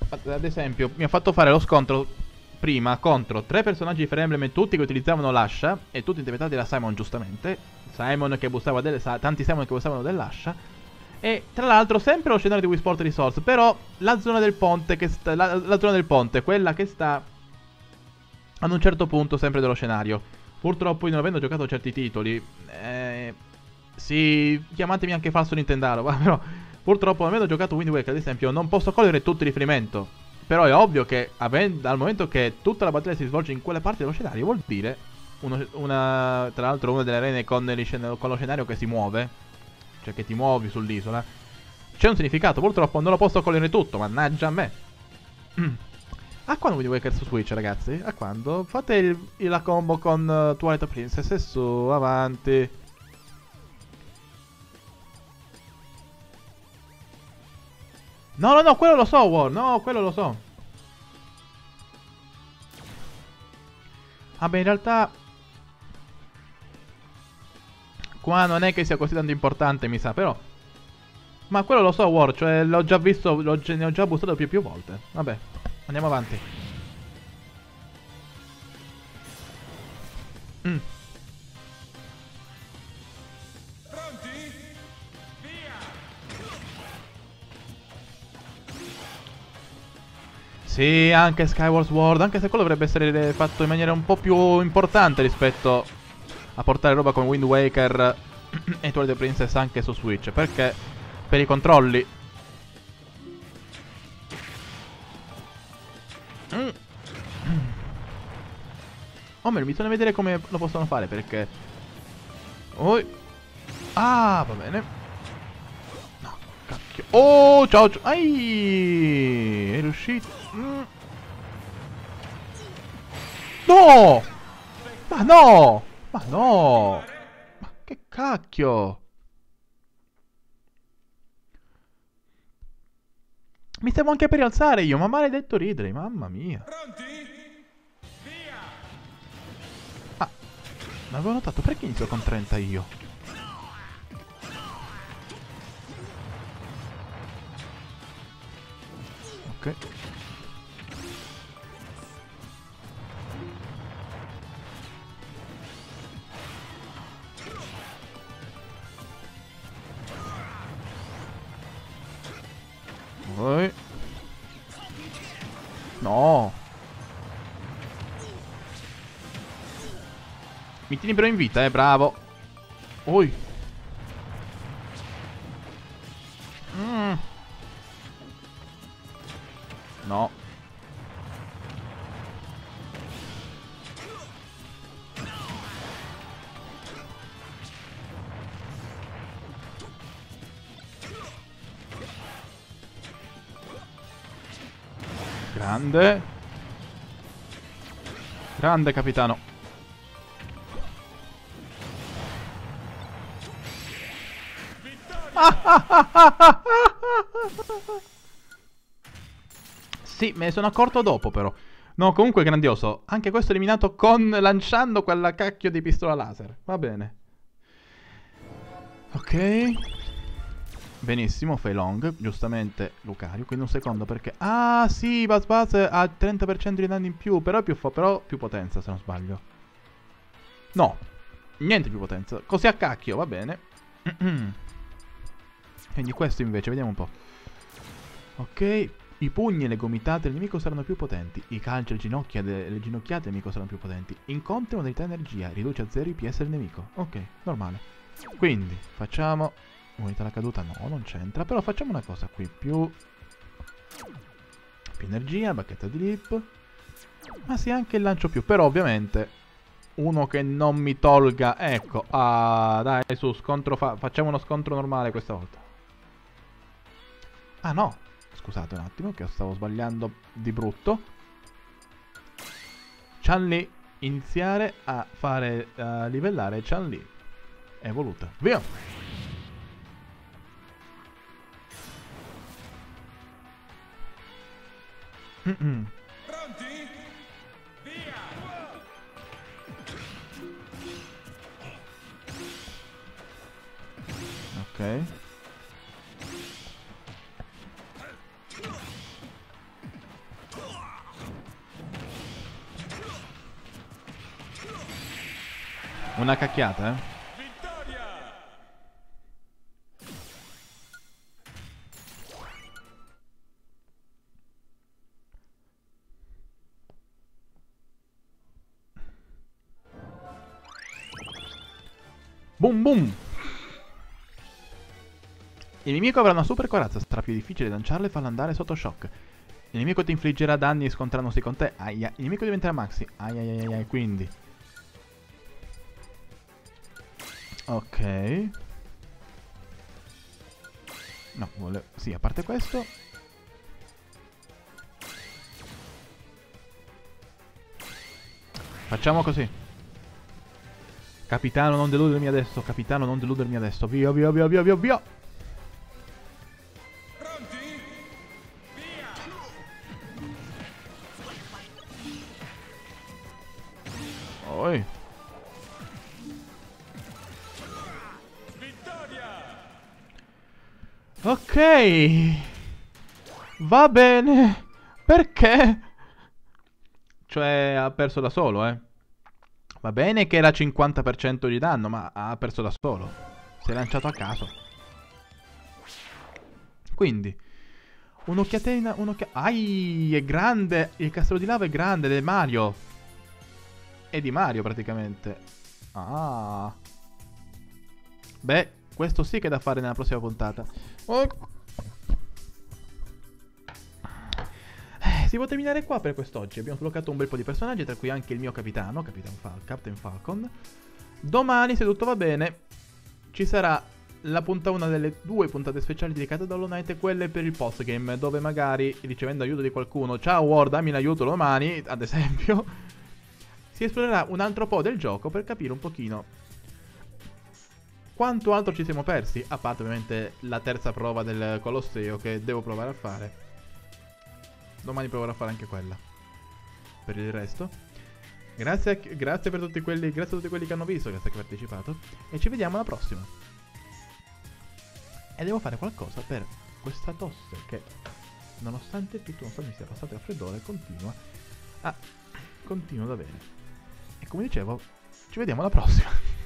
ad esempio, mi ha fatto fare lo scontro prima contro tre personaggi di Fire Emblem, tutti che utilizzavano l'ascia, e tutti interpretati da Simon giustamente. Simon che bussava delle... tanti Simon che bussavano dell'ascia. E tra l'altro sempre lo scenario di Wii Sport Resource, però la zona del ponte, che sta, la, la zona del ponte, quella che sta ad un certo punto sempre dello scenario. Purtroppo io non avendo giocato certi titoli, eh, sì, chiamatemi anche falso Nintendaro, però purtroppo avendo giocato Wind Waker ad esempio non posso cogliere tutto il riferimento. Però è ovvio che dal momento che tutta la battaglia si svolge in quelle parti dello scenario vuol dire uno, una, tra l'altro una delle arene con, con lo scenario che si muove, cioè che ti muovi sull'isola, c'è un significato. Purtroppo non lo posso cogliere tutto, mannaggia a me. A quando Wind Waker su Switch, ragazzi? A quando? Fate il, la combo con uh, Twilight Princess e su, avanti. No, no, no, quello lo so, War. No, quello lo so. Vabbè, in realtà... Qua non è che sia così tanto importante, mi sa, però... Ma quello lo so, War, cioè l'ho già visto, ne ho già bussato più più volte. Vabbè. Andiamo avanti. Mm. Sì, anche Skyward Sword, anche se quello dovrebbe essere fatto in maniera un po' più importante rispetto a portare roba come Wind Waker e Twilight Princess anche su Switch, perché per i controlli Mm. Oh, ma bisogna vedere come lo possono fare perché... Oh. Ah, va bene. No, cacchio. Oh, ciao, ciao. Ai, è riuscito. No! Ma no! Ma no! Ma che cacchio! Mi stavo anche per rialzare io, ma maledetto ridere, mamma mia. Ah, non avevo notato, perché inizio con 30 io? Ok. Tieni però in vita, eh, bravo. Oi. Mm. No. Grande. Grande capitano. Sì, me ne sono accorto dopo però. No, comunque grandioso. Anche questo eliminato con lanciando quella cacchio di pistola laser. Va bene. Ok. Benissimo, Fei Long. Giustamente Lucario. Quindi un secondo perché... Ah, sì, Buzz Buzz ha il 30% di danni in più. Però più, però più potenza, se non sbaglio. No. Niente più potenza. Così a cacchio, va bene. Quindi questo invece, vediamo un po'. Ok, i pugni e le gomitate del nemico saranno più potenti. I calci e le le ginocchiate del nemico saranno più potenti. Incontri modalità energia, riduce a 0 i PS del nemico. Ok, normale. Quindi, facciamo... Unità alla caduta, no, non c'entra. Però facciamo una cosa qui, più... Più energia, bacchetta di lip. Ma sì, anche il lancio più. Però ovviamente... Uno che non mi tolga... Ecco, ah, dai, su, scontro fa- facciamo uno scontro normale questa volta. Ah no, scusate un attimo che stavo sbagliando di brutto. Chan-Li, iniziare a fare a livellare Chan-Li. È evoluta. Via! Mm-mm. Pronti? Via! Ok. Una cacchiata, eh? Boom boom! Il nemico avrà una super corazza, sarà più difficile lanciarlo e farlo andare sotto shock. Il nemico ti infliggerà danni scontrandosi con te. Aia. Il nemico diventerà maxi. Aia, aia, aia, quindi. Ok. No, vuole... Sì, a parte questo... Facciamo così. Capitano, non deludermi adesso. Capitano, non deludermi adesso. Via, via, via, via, via, via. Va bene. Perché? Cioè, ha perso da solo, eh. Va bene che era 50% di danno, ma ha perso da solo. Si è lanciato a caso. Quindi, un'occhiatina, un'occhiatina... Ai, è grande! Il castello di lava è grande, ed è Mario. È di Mario, praticamente. Ah. Beh, questo sì che è da fare nella prossima puntata. Oh. Si può terminare qua per quest'oggi. Abbiamo sbloccato un bel po' di personaggi, tra cui anche il mio capitano, Capitan Fal- Captain Falcon. Domani, se tutto va bene, ci sarà la punta una delle due puntate speciali dedicate ad Hollow Knight e quelle per il postgame, dove magari ricevendo aiuto di qualcuno, ciao War, dammi l'aiuto domani, ad esempio, si esplorerà un altro po' del gioco per capire un pochino quanto altro ci siamo persi, a parte ovviamente la terza prova del Colosseo che devo provare a fare. Domani proverò a fare anche quella. Per il resto, grazie, a- grazie per tutti quelli, grazie a tutti quelli che hanno visto, grazie a chi ha partecipato. E ci vediamo alla prossima. E devo fare qualcosa per questa tosse che, nonostante tutto, nonostante mi sia passato il raffreddore, continua a. continua ad avere. E come dicevo, ci vediamo alla prossima.